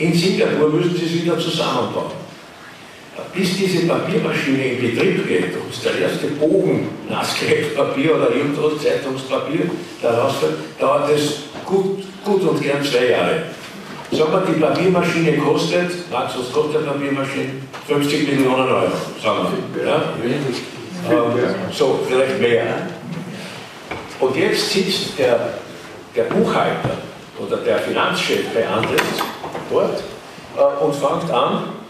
In Singapur müssen sie es wieder zusammenbauen. Bis diese Papiermaschine in Betrieb geht und der erste Bogen Nassgräbpapier oder irgendwas, Zeitungspapier daraus wird, dauert es gut, gut und gern zwei Jahre. Sagen wir, die Papiermaschine kostet, Max, was kostet eine Papiermaschine? 50 Millionen Euro, sagen wir. Ja? Ähm, so, vielleicht mehr. Und jetzt sitzt der, der Buchhalter oder der Finanzchef bei Andres dort äh, und fängt an,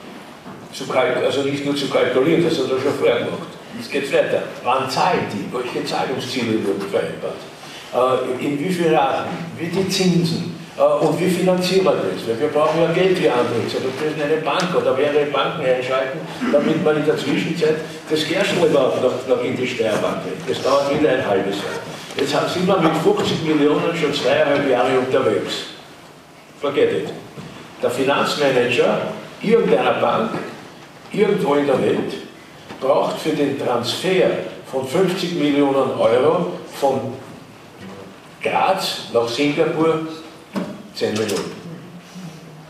zu also nicht nur zu kalkulieren, das hat er schon vorher gemacht. Jetzt geht es weiter. Wann zahlen die? Welche Zahlungsziele wurden vereinbart? Äh, in wie viel Raten? Wie die Zinsen? Äh, und wie finanzieren wir das? Weil wir brauchen ja Geld wie andere. Wir müssen eine Bank oder mehrere Banken einschalten, damit man in der Zwischenzeit das Gerstl überhaupt noch, noch in die Steuerbank kriegt. Das dauert wieder ein halbes Jahr. Jetzt sind wir mit 50 Millionen schon zweieinhalb Jahre unterwegs. Forget it. Der Finanzmanager irgendeiner Bank, irgendwo in der Welt, braucht für den Transfer von 50 Millionen Euro von Graz nach Singapur 10 Minuten.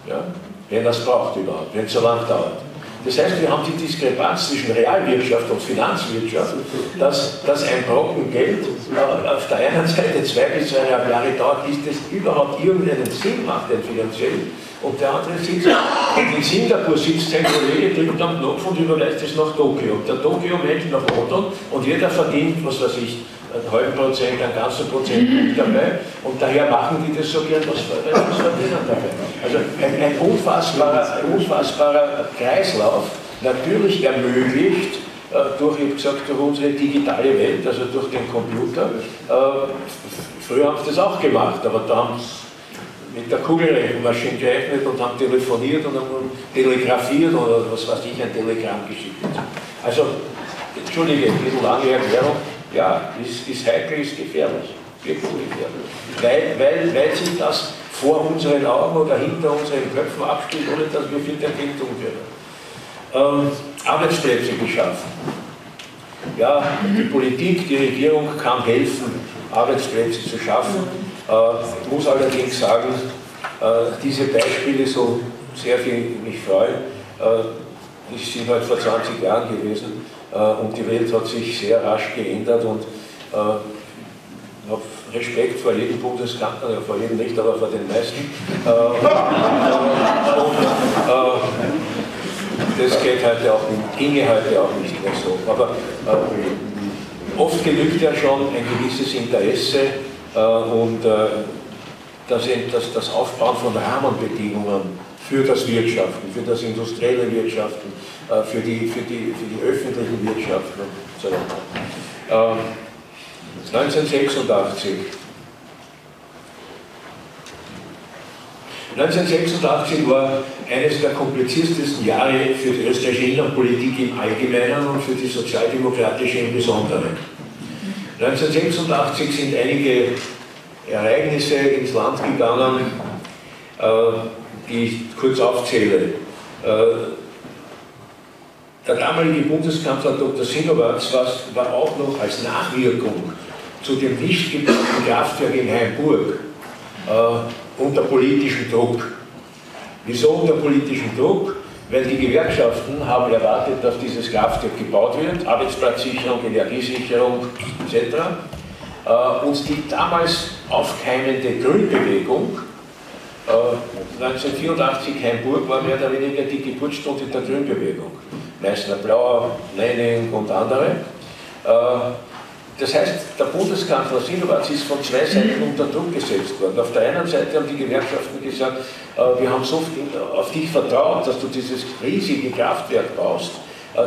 Ja? Wenn das braucht überhaupt, wenn es so lang dauert. Das heißt, wir haben die Diskrepanz zwischen Realwirtschaft und Finanzwirtschaft, dass, dass ein Brocken Geld auf der einen Seite zwei bis zweieinhalb Jahre dauert, bis das überhaupt irgendeinen Sinn macht, denn finanziell. Und der andere sitzt, und in Singapur sitzt sein Kollege, drückt am Knopf und überweist es nach Tokio. Und der Tokio-Mensch nach London und jeder verdient, was weiß ich, einen halben Prozent, einen ganzen Prozent dabei und daher machen die das so gern, was, verdienen dabei. Also ein, ein, unfassbarer, ein unfassbarer Kreislauf, natürlich ermöglicht, äh, durch, ich gesagt, durch unsere digitale Welt, also durch den Computer. Äh, früher haben sie das auch gemacht, aber da haben sie mit der Kugelrechenmaschine gerechnet und haben telefoniert und haben telegrafiert oder was weiß ich, ein Telegramm geschickt. Also, entschuldige, ein bisschen lange Erklärung, ja, ist, ist heikel, ist gefährlich, wirklich gefährlich. Weil, weil, weil sich das vor unseren Augen oder hinter unseren Köpfen abspielt, ohne dass wir viel dagegen tun können. Ähm, Arbeitsplätze geschaffen. Ja, die Politik, die Regierung kann helfen, Arbeitsplätze zu schaffen. Äh, ich muss allerdings sagen, äh, diese Beispiele, so sehr viel mich freuen, äh, die sind halt vor 20 Jahren gewesen äh, und die Welt hat sich sehr rasch geändert und ich habe Respekt vor jedem Bundeskanzler, vor jedem nicht, aber vor den meisten. das geht heute auch nicht, ginge heute auch nicht mehr so. Aber oft genügt ja schon ein gewisses Interesse und das, das Aufbauen von Rahmenbedingungen für das Wirtschaften, für das industrielle Wirtschaften, äh, für die, für die, für die öffentlichen Wirtschaften und so weiter. 1986. Ähm, 1986 war eines der kompliziertesten Jahre für die österreichische Innenpolitik im Allgemeinen und für die sozialdemokratische im Besonderen. 1986 sind einige Ereignisse ins Land gegangen, äh, die ich kurz aufzähle. Äh, der damalige Bundeskanzler Dr. Sinowatz war auch noch als Nachwirkung zu dem nicht gebauten Kraftwerk in Heimburg äh, unter politischem Druck. Wieso unter politischem Druck? Weil die Gewerkschaften haben erwartet, dass dieses Kraftwerk gebaut wird, Arbeitsplatzsicherung, Energiesicherung etc. Äh, und die damals aufkeimende Grünbewegung 1984 äh, Heimburg war mehr oder weniger die Geburtsstunde der Grünbewegung. Meißner Blau, Lenin und andere. Äh, das heißt, der Bundeskanzler Sinowatz ist von zwei Seiten unter Druck gesetzt worden. Auf der einen Seite haben die Gewerkschaften gesagt, äh, wir haben so viel auf dich vertraut, dass du dieses riesige Kraftwerk baust,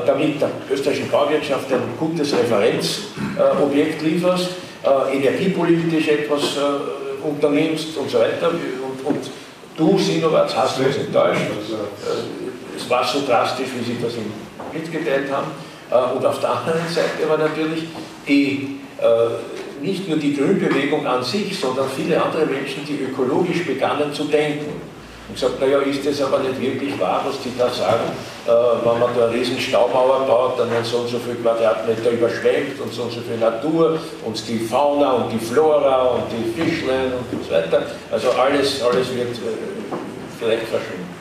damit der österreichischen Bauwirtschaft ein gutes Referenzobjekt lieferst, energiepolitisch etwas unternimmst und so weiter. Und, und du, Sinowatz, hast uns enttäuscht. Äh, es war so drastisch, wie sie das ihm mitgeteilt haben. Äh, und auf der anderen Seite war natürlich die, äh, nicht nur die Grünbewegung an sich, sondern viele andere Menschen, die ökologisch begannen zu denken und gesagt, naja, ist das aber nicht wirklich wahr, was die da sagen, äh, wenn man da eine riesen Staumauer baut, dann werden so und so viele Quadratmeter überschwemmt und so und so viel Natur und die Fauna und die Flora und die Fischlein und so weiter. Also alles, alles wird äh, vielleicht verschwinden.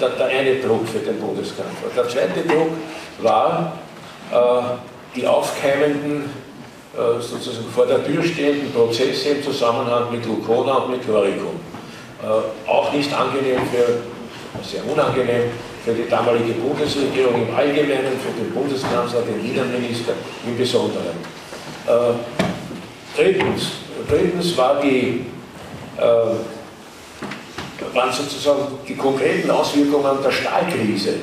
Der, der, eine Druck für den Bundeskanzler. Der zweite Druck war die aufkeimenden, äh, sozusagen vor der Tür stehenden Prozesse im Zusammenhang mit Lucona und mit Chloricum. Äh, auch nicht angenehm für, sehr unangenehm für die damalige Bundesregierung im Allgemeinen, für den Bundeskanzler, den Innenminister im Besonderen. Äh, drittens, drittens war die, äh, waren sozusagen die konkreten Auswirkungen der Stahlkrise,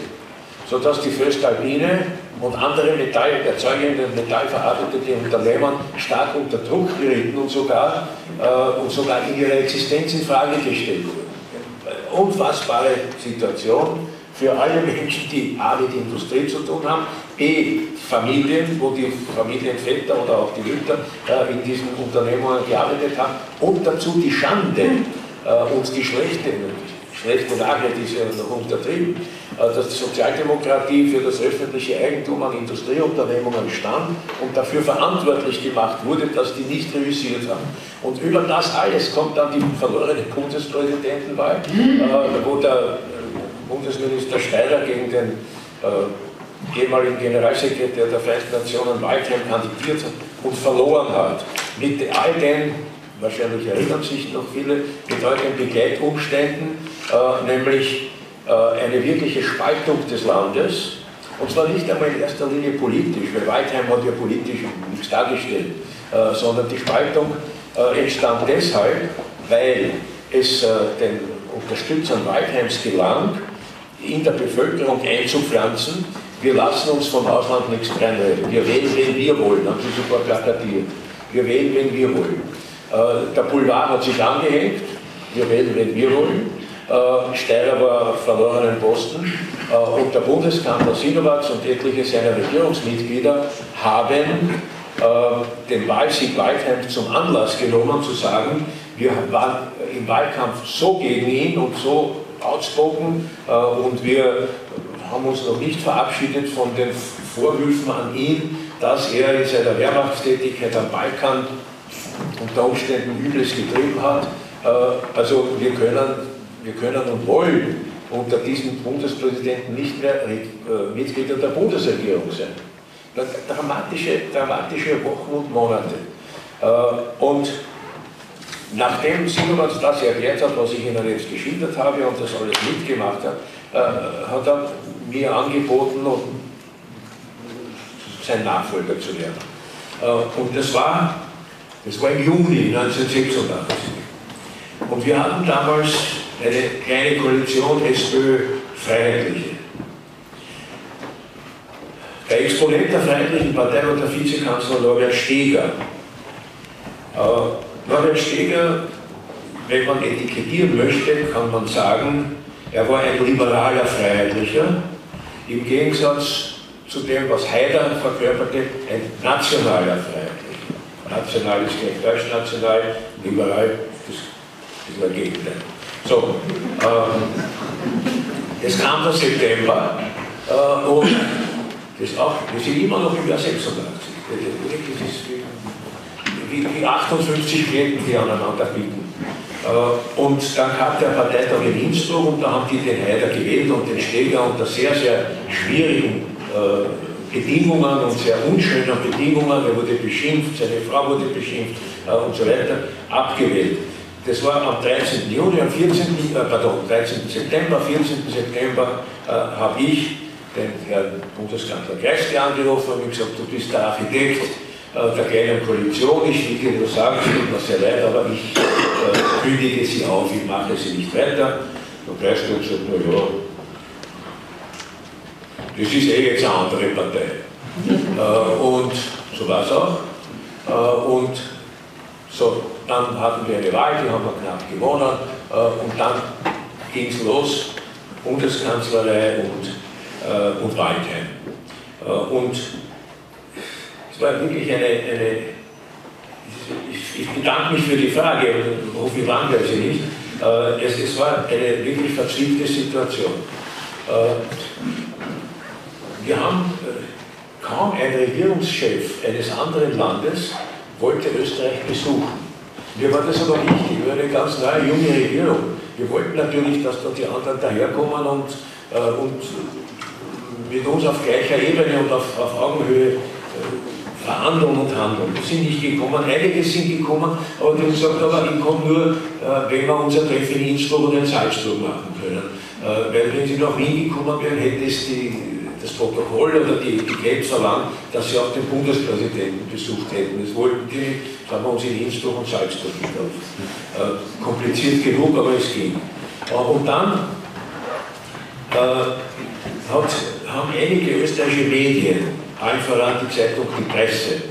sodass die Föstalpine und andere metallerzeugende, metallverarbeitete Unternehmen stark unter Druck gerieten und sogar, äh, und sogar in ihrer Existenz in Frage gestellt wurden. Unfassbare Situation für alle Menschen, die A mit Industrie zu tun haben, B Familien, wo die Familienväter oder auch die Mütter äh, in diesen Unternehmungen gearbeitet haben und dazu die Schande äh, und die schlechte, schlechte Lage, die ist ja noch untertrieben, dass die Sozialdemokratie für das öffentliche Eigentum an Industrieunternehmungen stand und dafür verantwortlich gemacht wurde, dass die nicht reüssiert haben. Und über das alles kommt dann die verlorene Bundespräsidentenwahl, äh, wo der äh, Bundesminister Steirer gegen den ehemaligen Generalsekretär der Vereinten Nationen Waldheim kandidiert hat und verloren hat. Mit all den, wahrscheinlich erinnern sich noch viele, mit all den Begleitumständen, nämlich äh, eine wirkliche Spaltung des Landes, und zwar nicht einmal in erster Linie politisch, weil Waldheim hat ja politisch nichts dargestellt, äh, sondern die Spaltung äh, entstand deshalb, weil es den Unterstützern Waldheims gelang, in der Bevölkerung einzupflanzen, wir lassen uns vom Ausland nichts reinreden. Wir wählen, wen wir wollen, haben sie sogar plakatiert. Wir wählen, wen wir wollen. der Boulevard hat sich angehängt, wir wählen, wen wir wollen. Äh, Steirer war verlorenen Posten äh, und der Bundeskanzler Sinowatz und etliche seiner Regierungsmitglieder haben äh, den Wahlsieg Waldheim zum Anlass genommen, zu sagen, wir waren im Wahlkampf so gegen ihn und so outspoken und wir haben uns noch nicht verabschiedet von den Vorwürfen an ihn, dass er in seiner Wehrmachtstätigkeit am Balkan unter Umständen Übles getrieben hat. Also wir können, wir können und wollen unter diesem Bundespräsidenten nicht mehr äh, Mitglieder der Bundesregierung sein. Dramatische, dramatische Wochen und Monate. Äh, und nachdem Simon das erklärt hat, was ich Ihnen jetzt geschildert habe und das alles mitgemacht hat, hat er mir angeboten, sein Nachfolger zu werden. Und das war, das war im Juni 1986. Und wir hatten damals eine kleine Koalition SPÖ-Freiheitliche. Der Exponent der Freiheitlichen Partei war der Vizekanzler Norbert Steger. Äh, Norbert Steger, wenn man etikettieren möchte, kann man sagen, er war ein liberaler Freiheitlicher, im Gegensatz zu dem, was Haider verkörperte, ein nationaler Freiheitlicher. National ist gleich deutsch-national, liberal das ist das Gegenteil. So, ähm, es kam der September äh, und das auch, wir sind immer noch im Jahr 86. Das ist wie, wie 58 Klienten, die aneinander bieten. Äh, und dann kam der Parteitag in Innsbruck und da haben die den Heider gewählt und den Steger unter sehr, sehr schwierigen äh, Bedingungen und sehr unschönen Bedingungen, er wurde beschimpft, seine Frau wurde beschimpft äh, und so weiter, abgewählt. Das war am 13. Juni, am 14. Äh, pardon, 13. September, 14. September äh, habe ich den Herrn Bundeskanzler Kreisky angerufen und gesagt, du bist der Architekt äh, der kleinen Koalition, ich will dir nur sagen, es tut mir sehr leid, aber ich äh, kündige sie auf, ich mache sie nicht weiter. Und Kreisky hat gesagt, na ja, das ist eh jetzt eine andere Partei. Äh, und so war es auch. Äh, und so, dann hatten wir eine Wahl, die haben wir knapp gewonnen äh, und dann ging es los, Bundeskanzlerei und, äh, und Waldheim. Äh, und es war wirklich eine, eine ich, ich, bedanke mich für die Frage, ich hoffe, ich wandere sie nicht. Äh, es, es, war eine wirklich verzwickte Situation. Äh, wir haben äh, kaum ein Regierungschef eines anderen Landes wollte Österreich besuchen. Mir war das aber wichtig, wir waren eine ganz neue, junge Regierung. Wir wollten natürlich, dass da die anderen daherkommen und, äh, und mit uns auf gleicher Ebene und auf, auf Augenhöhe äh, verhandeln und handeln. Die sind nicht gekommen, einige sind gekommen, aber die haben gesagt, aber ich komme nur, äh, wenn wir unser Treffen in Innsbruck oder in Salzburg machen können. Äh, weil wenn sie nach Wien gekommen wären, hätte es die das Protokoll oder die Etikett verlangt, dass sie auch den Bundespräsidenten besucht hätten. Das wollten die haben wir uns in Innsbruck und Salzburg auf. Äh, kompliziert genug, aber es ging. Äh, und dann äh, hat, haben einige österreichische Medien, allen voran die Zeitung Die Presse,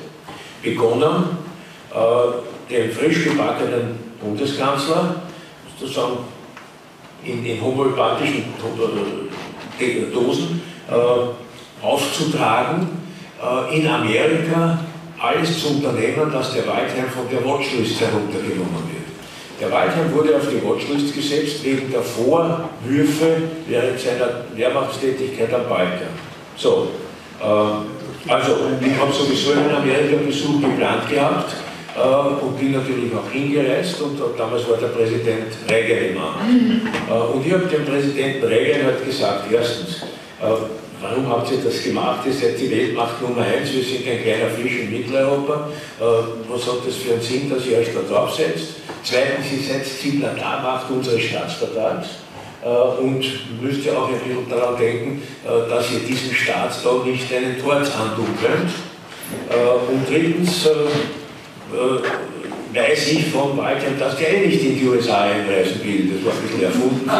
begonnen, äh, den frisch gebackenen Bundeskanzler sozusagen in, in homöopathischen äh, Dosen äh, aufzutragen, äh, in Amerika alles zu unternehmen, dass der Waldheim von der Watchlist heruntergenommen wird. Der Waldheim wurde auf die Watchlist gesetzt wegen der Vorwürfe während seiner Wehrmachtstätigkeit am Balkan. So, äh, also ich habe sowieso einen Amerika-Besuch geplant gehabt äh, und bin natürlich auch hingereist und, und, damals war der Präsident Reagan im Amt. Äh, und ich habe dem Präsidenten Reagan halt gesagt, erstens, warum habt ihr das gemacht? Ihr seid die Weltmacht Nummer eins, wir sind ein kleiner Fisch in Mitteleuropa. Äh, was hat das für einen Sinn, dass ihr euch da drauf setzt? Zweitens, ihr seid Signatarmacht unseres Staatsvertrags äh, und müsst ihr auch ein bisschen daran denken, dass ihr diesem Staatstag nicht einen Tort antun könnt. Und drittens, weiß ich von Waldheim, dass der eh nicht in die USA einreisen will. Das war ein bisschen erfunden.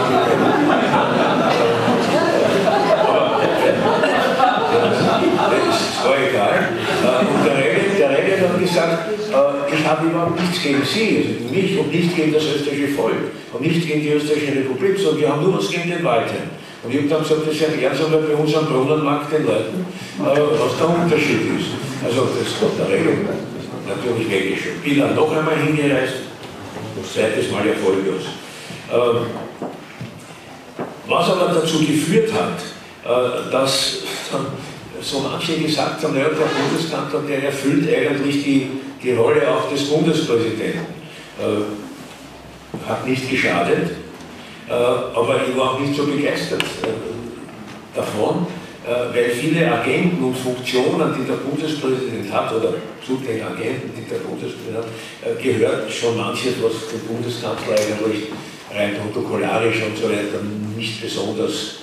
war egal. Äh, und der Rebbe, der Rebbe hat gesagt, äh, ich habe überhaupt nichts gegen Sie, also mich und nicht gegen das österreichische Volk und nicht gegen die österreichische Republik, sondern wir haben nur was gegen den Waldheim. Und ich habe dann gesagt, das erklären Sie mal bei uns am Brunnenmarkt den Leuten, äh, was der Unterschied ist. Also das hat der Regel natürlich weggeschickt. Bin dann noch einmal hingereist, das zweites Mal erfolglos. Ähm, was aber dazu geführt hat, dass so manche gesagt haben, naja, der Bundeskanzler, der erfüllt eigentlich die, die Rolle auch des Bundespräsidenten. Äh, hat nicht geschadet, äh, aber ich war auch nicht so begeistert davon, weil viele Agenten und Funktionen, die der Bundespräsident hat, oder zu den Agenten, die der Bundespräsident hat, gehört schon manches, was den Bundeskanzler eigentlich rein protokollarisch und so weiter nicht besonders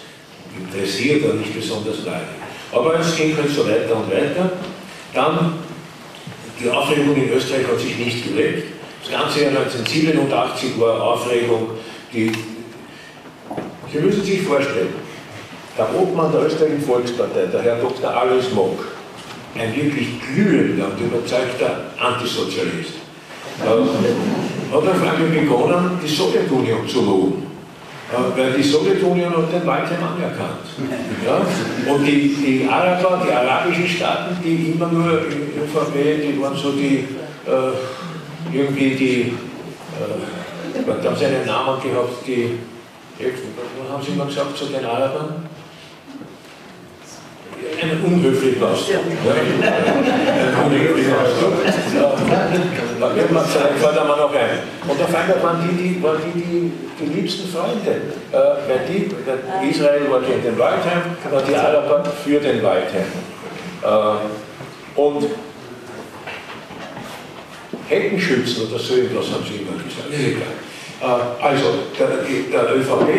interessiert oder nicht besonders neu. Aber es ging halt so weiter und weiter. Dann, die Aufregung in Österreich hat sich nicht gelegt. Das ganze Jahr 1987 war Aufregung, die, Sie müssen sich vorstellen, der Obmann der österreichischen Volkspartei, der Herr Dr. Alois Mock, ein wirklich glühender und überzeugter Antisozialist, äh, hat auf einmal begonnen, die Sowjetunion zu loben die Sowjetunion hat den Waldheim anerkannt. Ja? Und die, die Araber, die arabischen Staaten, die immer nur im ÖVP, die waren so die, äh, irgendwie die, äh, da haben sie einen Namen gehabt, die, haben sie immer gesagt zu den Arabern? Einen unhöflichen Ausdruck. Einen unhöflichen Ausdruck. Da wird man noch ein. Und auf einmal waren die die, waren die, die, die liebsten Freunde. Äh, weil die, Israel war gegen den Waldheim und die Araber für den Waldheim. Äh, und Heckenschützen oder so etwas haben sie immer gesagt. Äh, also, der, der ÖVP,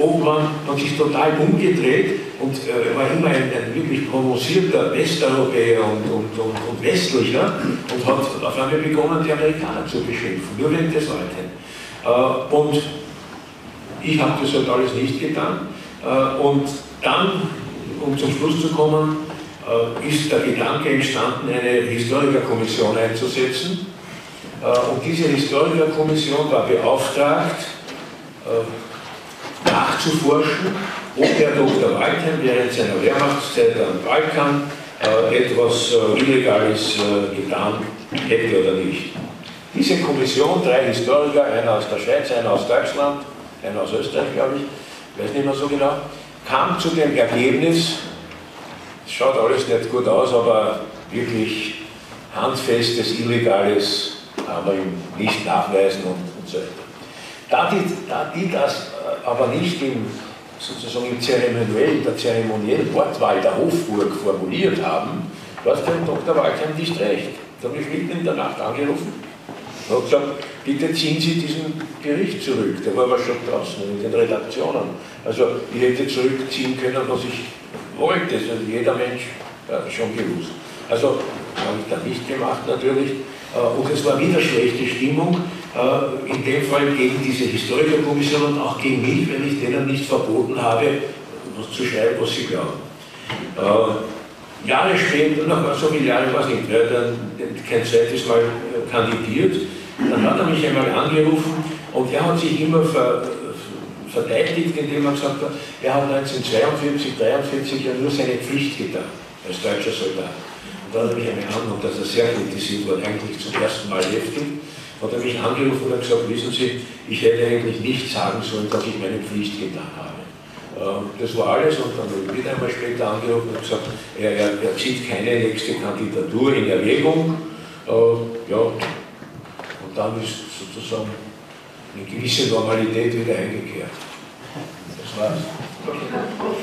Obmann, hat sich total umgedreht und äh, war immer ein, ein, wirklich promovierter Westeuropäer und, und, und, und, Westlicher und hat auf einmal begonnen, die Amerikaner zu beschimpfen, nur wegen des Leuten. Äh, und ich habe das halt alles nicht getan. Äh, und dann, um zum Schluss zu kommen, äh, ist der Gedanke entstanden, eine Historikerkommission einzusetzen. Äh, und diese Historikerkommission war beauftragt, äh, nachzuforschen, ob der Dr. Waldheim während seiner Wehrmachtszeit am Balkan äh, etwas äh, Illegales äh, getan hätte oder nicht. Diese Kommission, drei Historiker, einer aus der Schweiz, einer aus Deutschland, einer aus Österreich, glaube ich, weiß nicht mehr so genau, kam zu dem Ergebnis, es schaut alles nicht gut aus, aber wirklich handfestes, illegales kann man ihm nicht nachweisen und, und so weiter. Da die, da die das aber nicht im sozusagen im Zeremoniell, der zeremoniellen Wortwahl der Hofburg formuliert haben, was der Dr. Waldheim nicht recht. Da habe ich mitten in der Nacht angerufen und habe gesagt, bitte ziehen Sie diesen Bericht zurück. Der war aber schon draußen in den Redaktionen. Also ich hätte zurückziehen können, was ich wollte. Das hat jeder Mensch äh, schon gewusst. Also habe ich dann nicht gemacht natürlich. Äh, und es war wieder schlechte Stimmung, in dem Fall gegen diese Historikerkommission und auch gegen mich, wenn ich denen nicht verboten habe, was zu schreiben, was sie glauben. Äh, Jahre später, noch so viele Jahre war es nicht, er dann kein zweites Mal kandidiert, dann hat er mich einmal angerufen und er hat sich immer ver, verteidigt, indem er gesagt hat, er hat 1942, 1943 ja nur seine Pflicht getan als deutscher Soldat. Und da hat er mich eine Handlung, dass er sehr kritisiert wurde, eigentlich zum ersten Mal heftig, hat er mich angerufen und gesagt, wissen Sie, ich hätte eigentlich nicht sagen sollen, dass ich meine Pflicht getan habe. Ähm, das war alles und dann wieder einmal später angerufen und gesagt, er, er, er zieht keine nächste Kandidatur in Erwägung. Äh, ja, und dann ist sozusagen eine gewisse Normalität wieder eingekehrt. Das war's.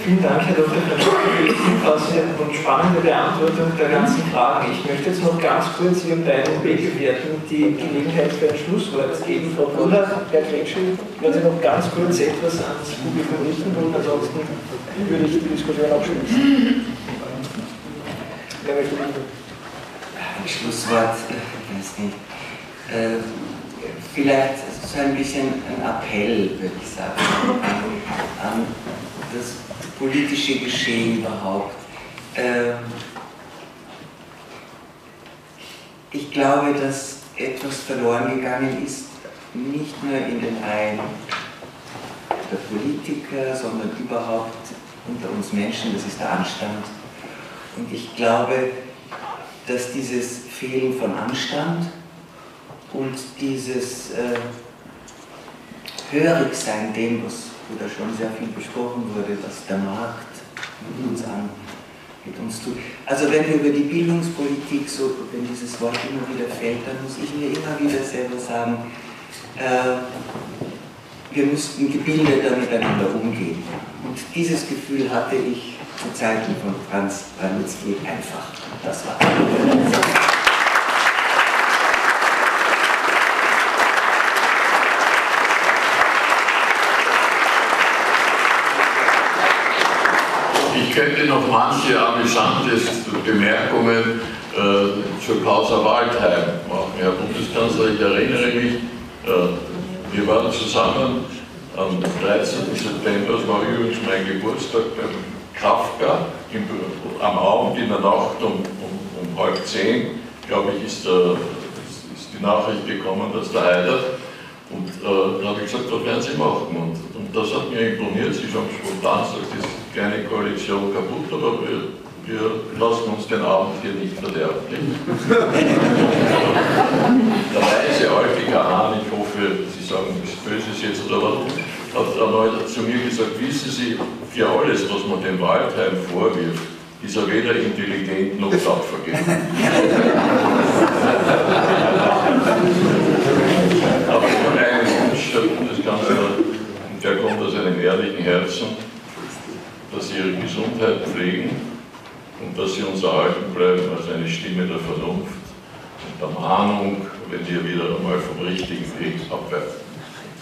Vielen Dank, Herr Dr. für die umfassende und spannende Beantwortung der ganzen Fragen. Ich möchte jetzt noch ganz kurz Ihren beiden Weggefährten die Gelegenheit für ein Schlusswort geben. Frau Brunner, Herr Kretschel, wenn Sie noch ganz kurz etwas ans Publikum richten wollen, ansonsten würde ich die Diskussion abschließen. Ein Schlusswort, ich weiß nicht. Äh, vielleicht so ein bisschen ein Appell, würde ich sagen, an das politische Geschehen überhaupt. Ähm, ich glaube, dass etwas verloren gegangen ist, nicht nur in den Reihen der Politiker, sondern überhaupt unter uns Menschen, das ist der Anstand. Und ich glaube, dass dieses Fehlen von Anstand und dieses äh, Hörigsein dem, was wo da schon sehr viel besprochen wurde, was der Markt mit uns an, mit uns tut. Also wenn wir über die Bildungspolitik so, wenn dieses Wort immer wieder fällt, dann muss ich mir immer wieder selber sagen, äh, wir müssten gebildeter miteinander umgehen. Und dieses Gefühl hatte ich zu Zeiten von Franz Branitzky einfach. Das war. Könnte noch manche amüsante Bemerkungen äh, zur Causa Waldheim machen. Herr Bundeskanzler, ich erinnere mich, äh, wir waren zusammen am 13. September, das war übrigens mein Geburtstag beim Kafka im, am Abend in der Nacht um, um, um halb zehn, glaube ich, ist, der, ist, die Nachricht gekommen, dass der Heider und äh, da habe ich gesagt, das werden Sie machen. Und, und das hat mir imponiert. Sie haben spontan gesagt, das ist keine Koalition kaputt, aber wir, wir lassen uns den Abend hier nicht verderben. Der weise Altiger Hahn, ich hoffe, Sie sagen nichts Böses jetzt, oder was, hat erneut zu mir gesagt, wissen Sie, für alles, was man dem Waldheim vorwirft, ist er weder intelligent noch tapfer Aber nur einen Wunsch, Bundeskanzler, und der kommt aus einem ehrlichen Herzen, dass Sie Ihre Gesundheit pflegen und dass Sie uns erhalten bleiben als eine Stimme der Vernunft und der Mahnung, wenn wir wieder einmal vom richtigen Weg abweichen.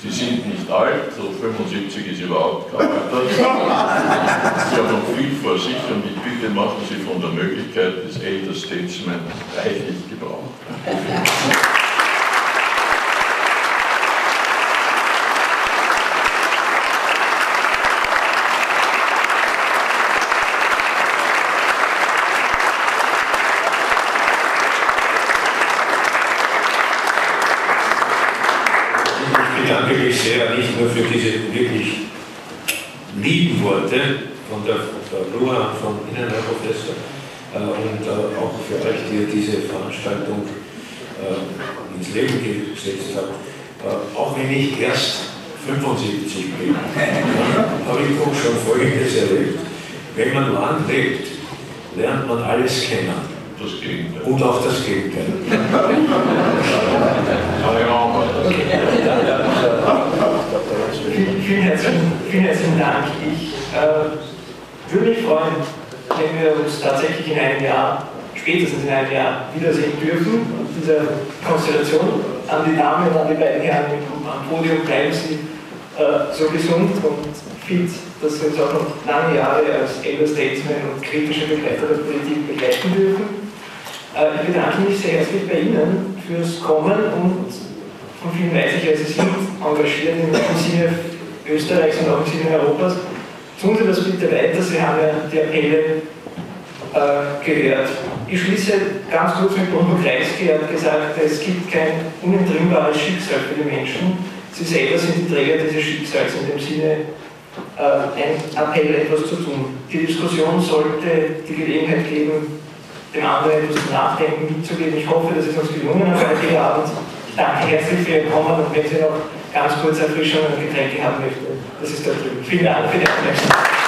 Sie sind nicht alt, so 75 ist überhaupt kein Alter. Sie haben noch viel vor sich und ich bitte, machen Sie von der Möglichkeit des Elder Statesman reichlich Gebrauch. sehr nicht nur für diese wirklich lieben Worte von der Frau Luhan, vom Ihnen, Herr Professor, äh, und äh, auch für euch, die diese Veranstaltung äh, ins Leben gesetzt habt. Auch wenn ich erst 75 bin, habe ich auch schon Folgendes erlebt. Wenn man lang lebt, lernt man alles kennen. Das Gegenteil. Und auch das Gegenteil. vielen, herzlichen, vielen herzlichen Dank. Ich äh, würde mich freuen, wenn wir uns tatsächlich in einem Jahr, spätestens in einem Jahr, wiedersehen dürfen. Und dieser Konstellation an die Damen und an die beiden Herren am Podium bleiben Sie äh, so gesund und fit, dass Sie uns auch noch lange Jahre als Elder Statesman und kritische Begleiter der Politik begleiten dürfen. Äh, ich bedanke mich sehr herzlich bei Ihnen fürs Kommen und von vielen weiß ich, Sie sind engagiert im Sinne Österreichs und auch im Sinne Europas. Tun Sie das bitte weiter, Sie haben ja die Appelle äh, gehört. Ich schließe ganz kurz mit Bruno Kreisky, er hat gesagt, es gibt kein unentrinnbares Schicksal für die Menschen. Sie selber sind die Träger dieses Schicksals in dem Sinne, äh, ein Appell, etwas zu tun. Die Diskussion sollte die Gelegenheit geben, dem anderen etwas zum Nachdenken mitzugeben. Ich hoffe, dass es uns gelungen ist heute Abend. Ich danke herzlich für Ihr Kommen und wenn Sie noch ganz kurz Erfrischung und Getränke haben möchten, das ist da drüben. Vielen Dank für die Aufmerksamkeit.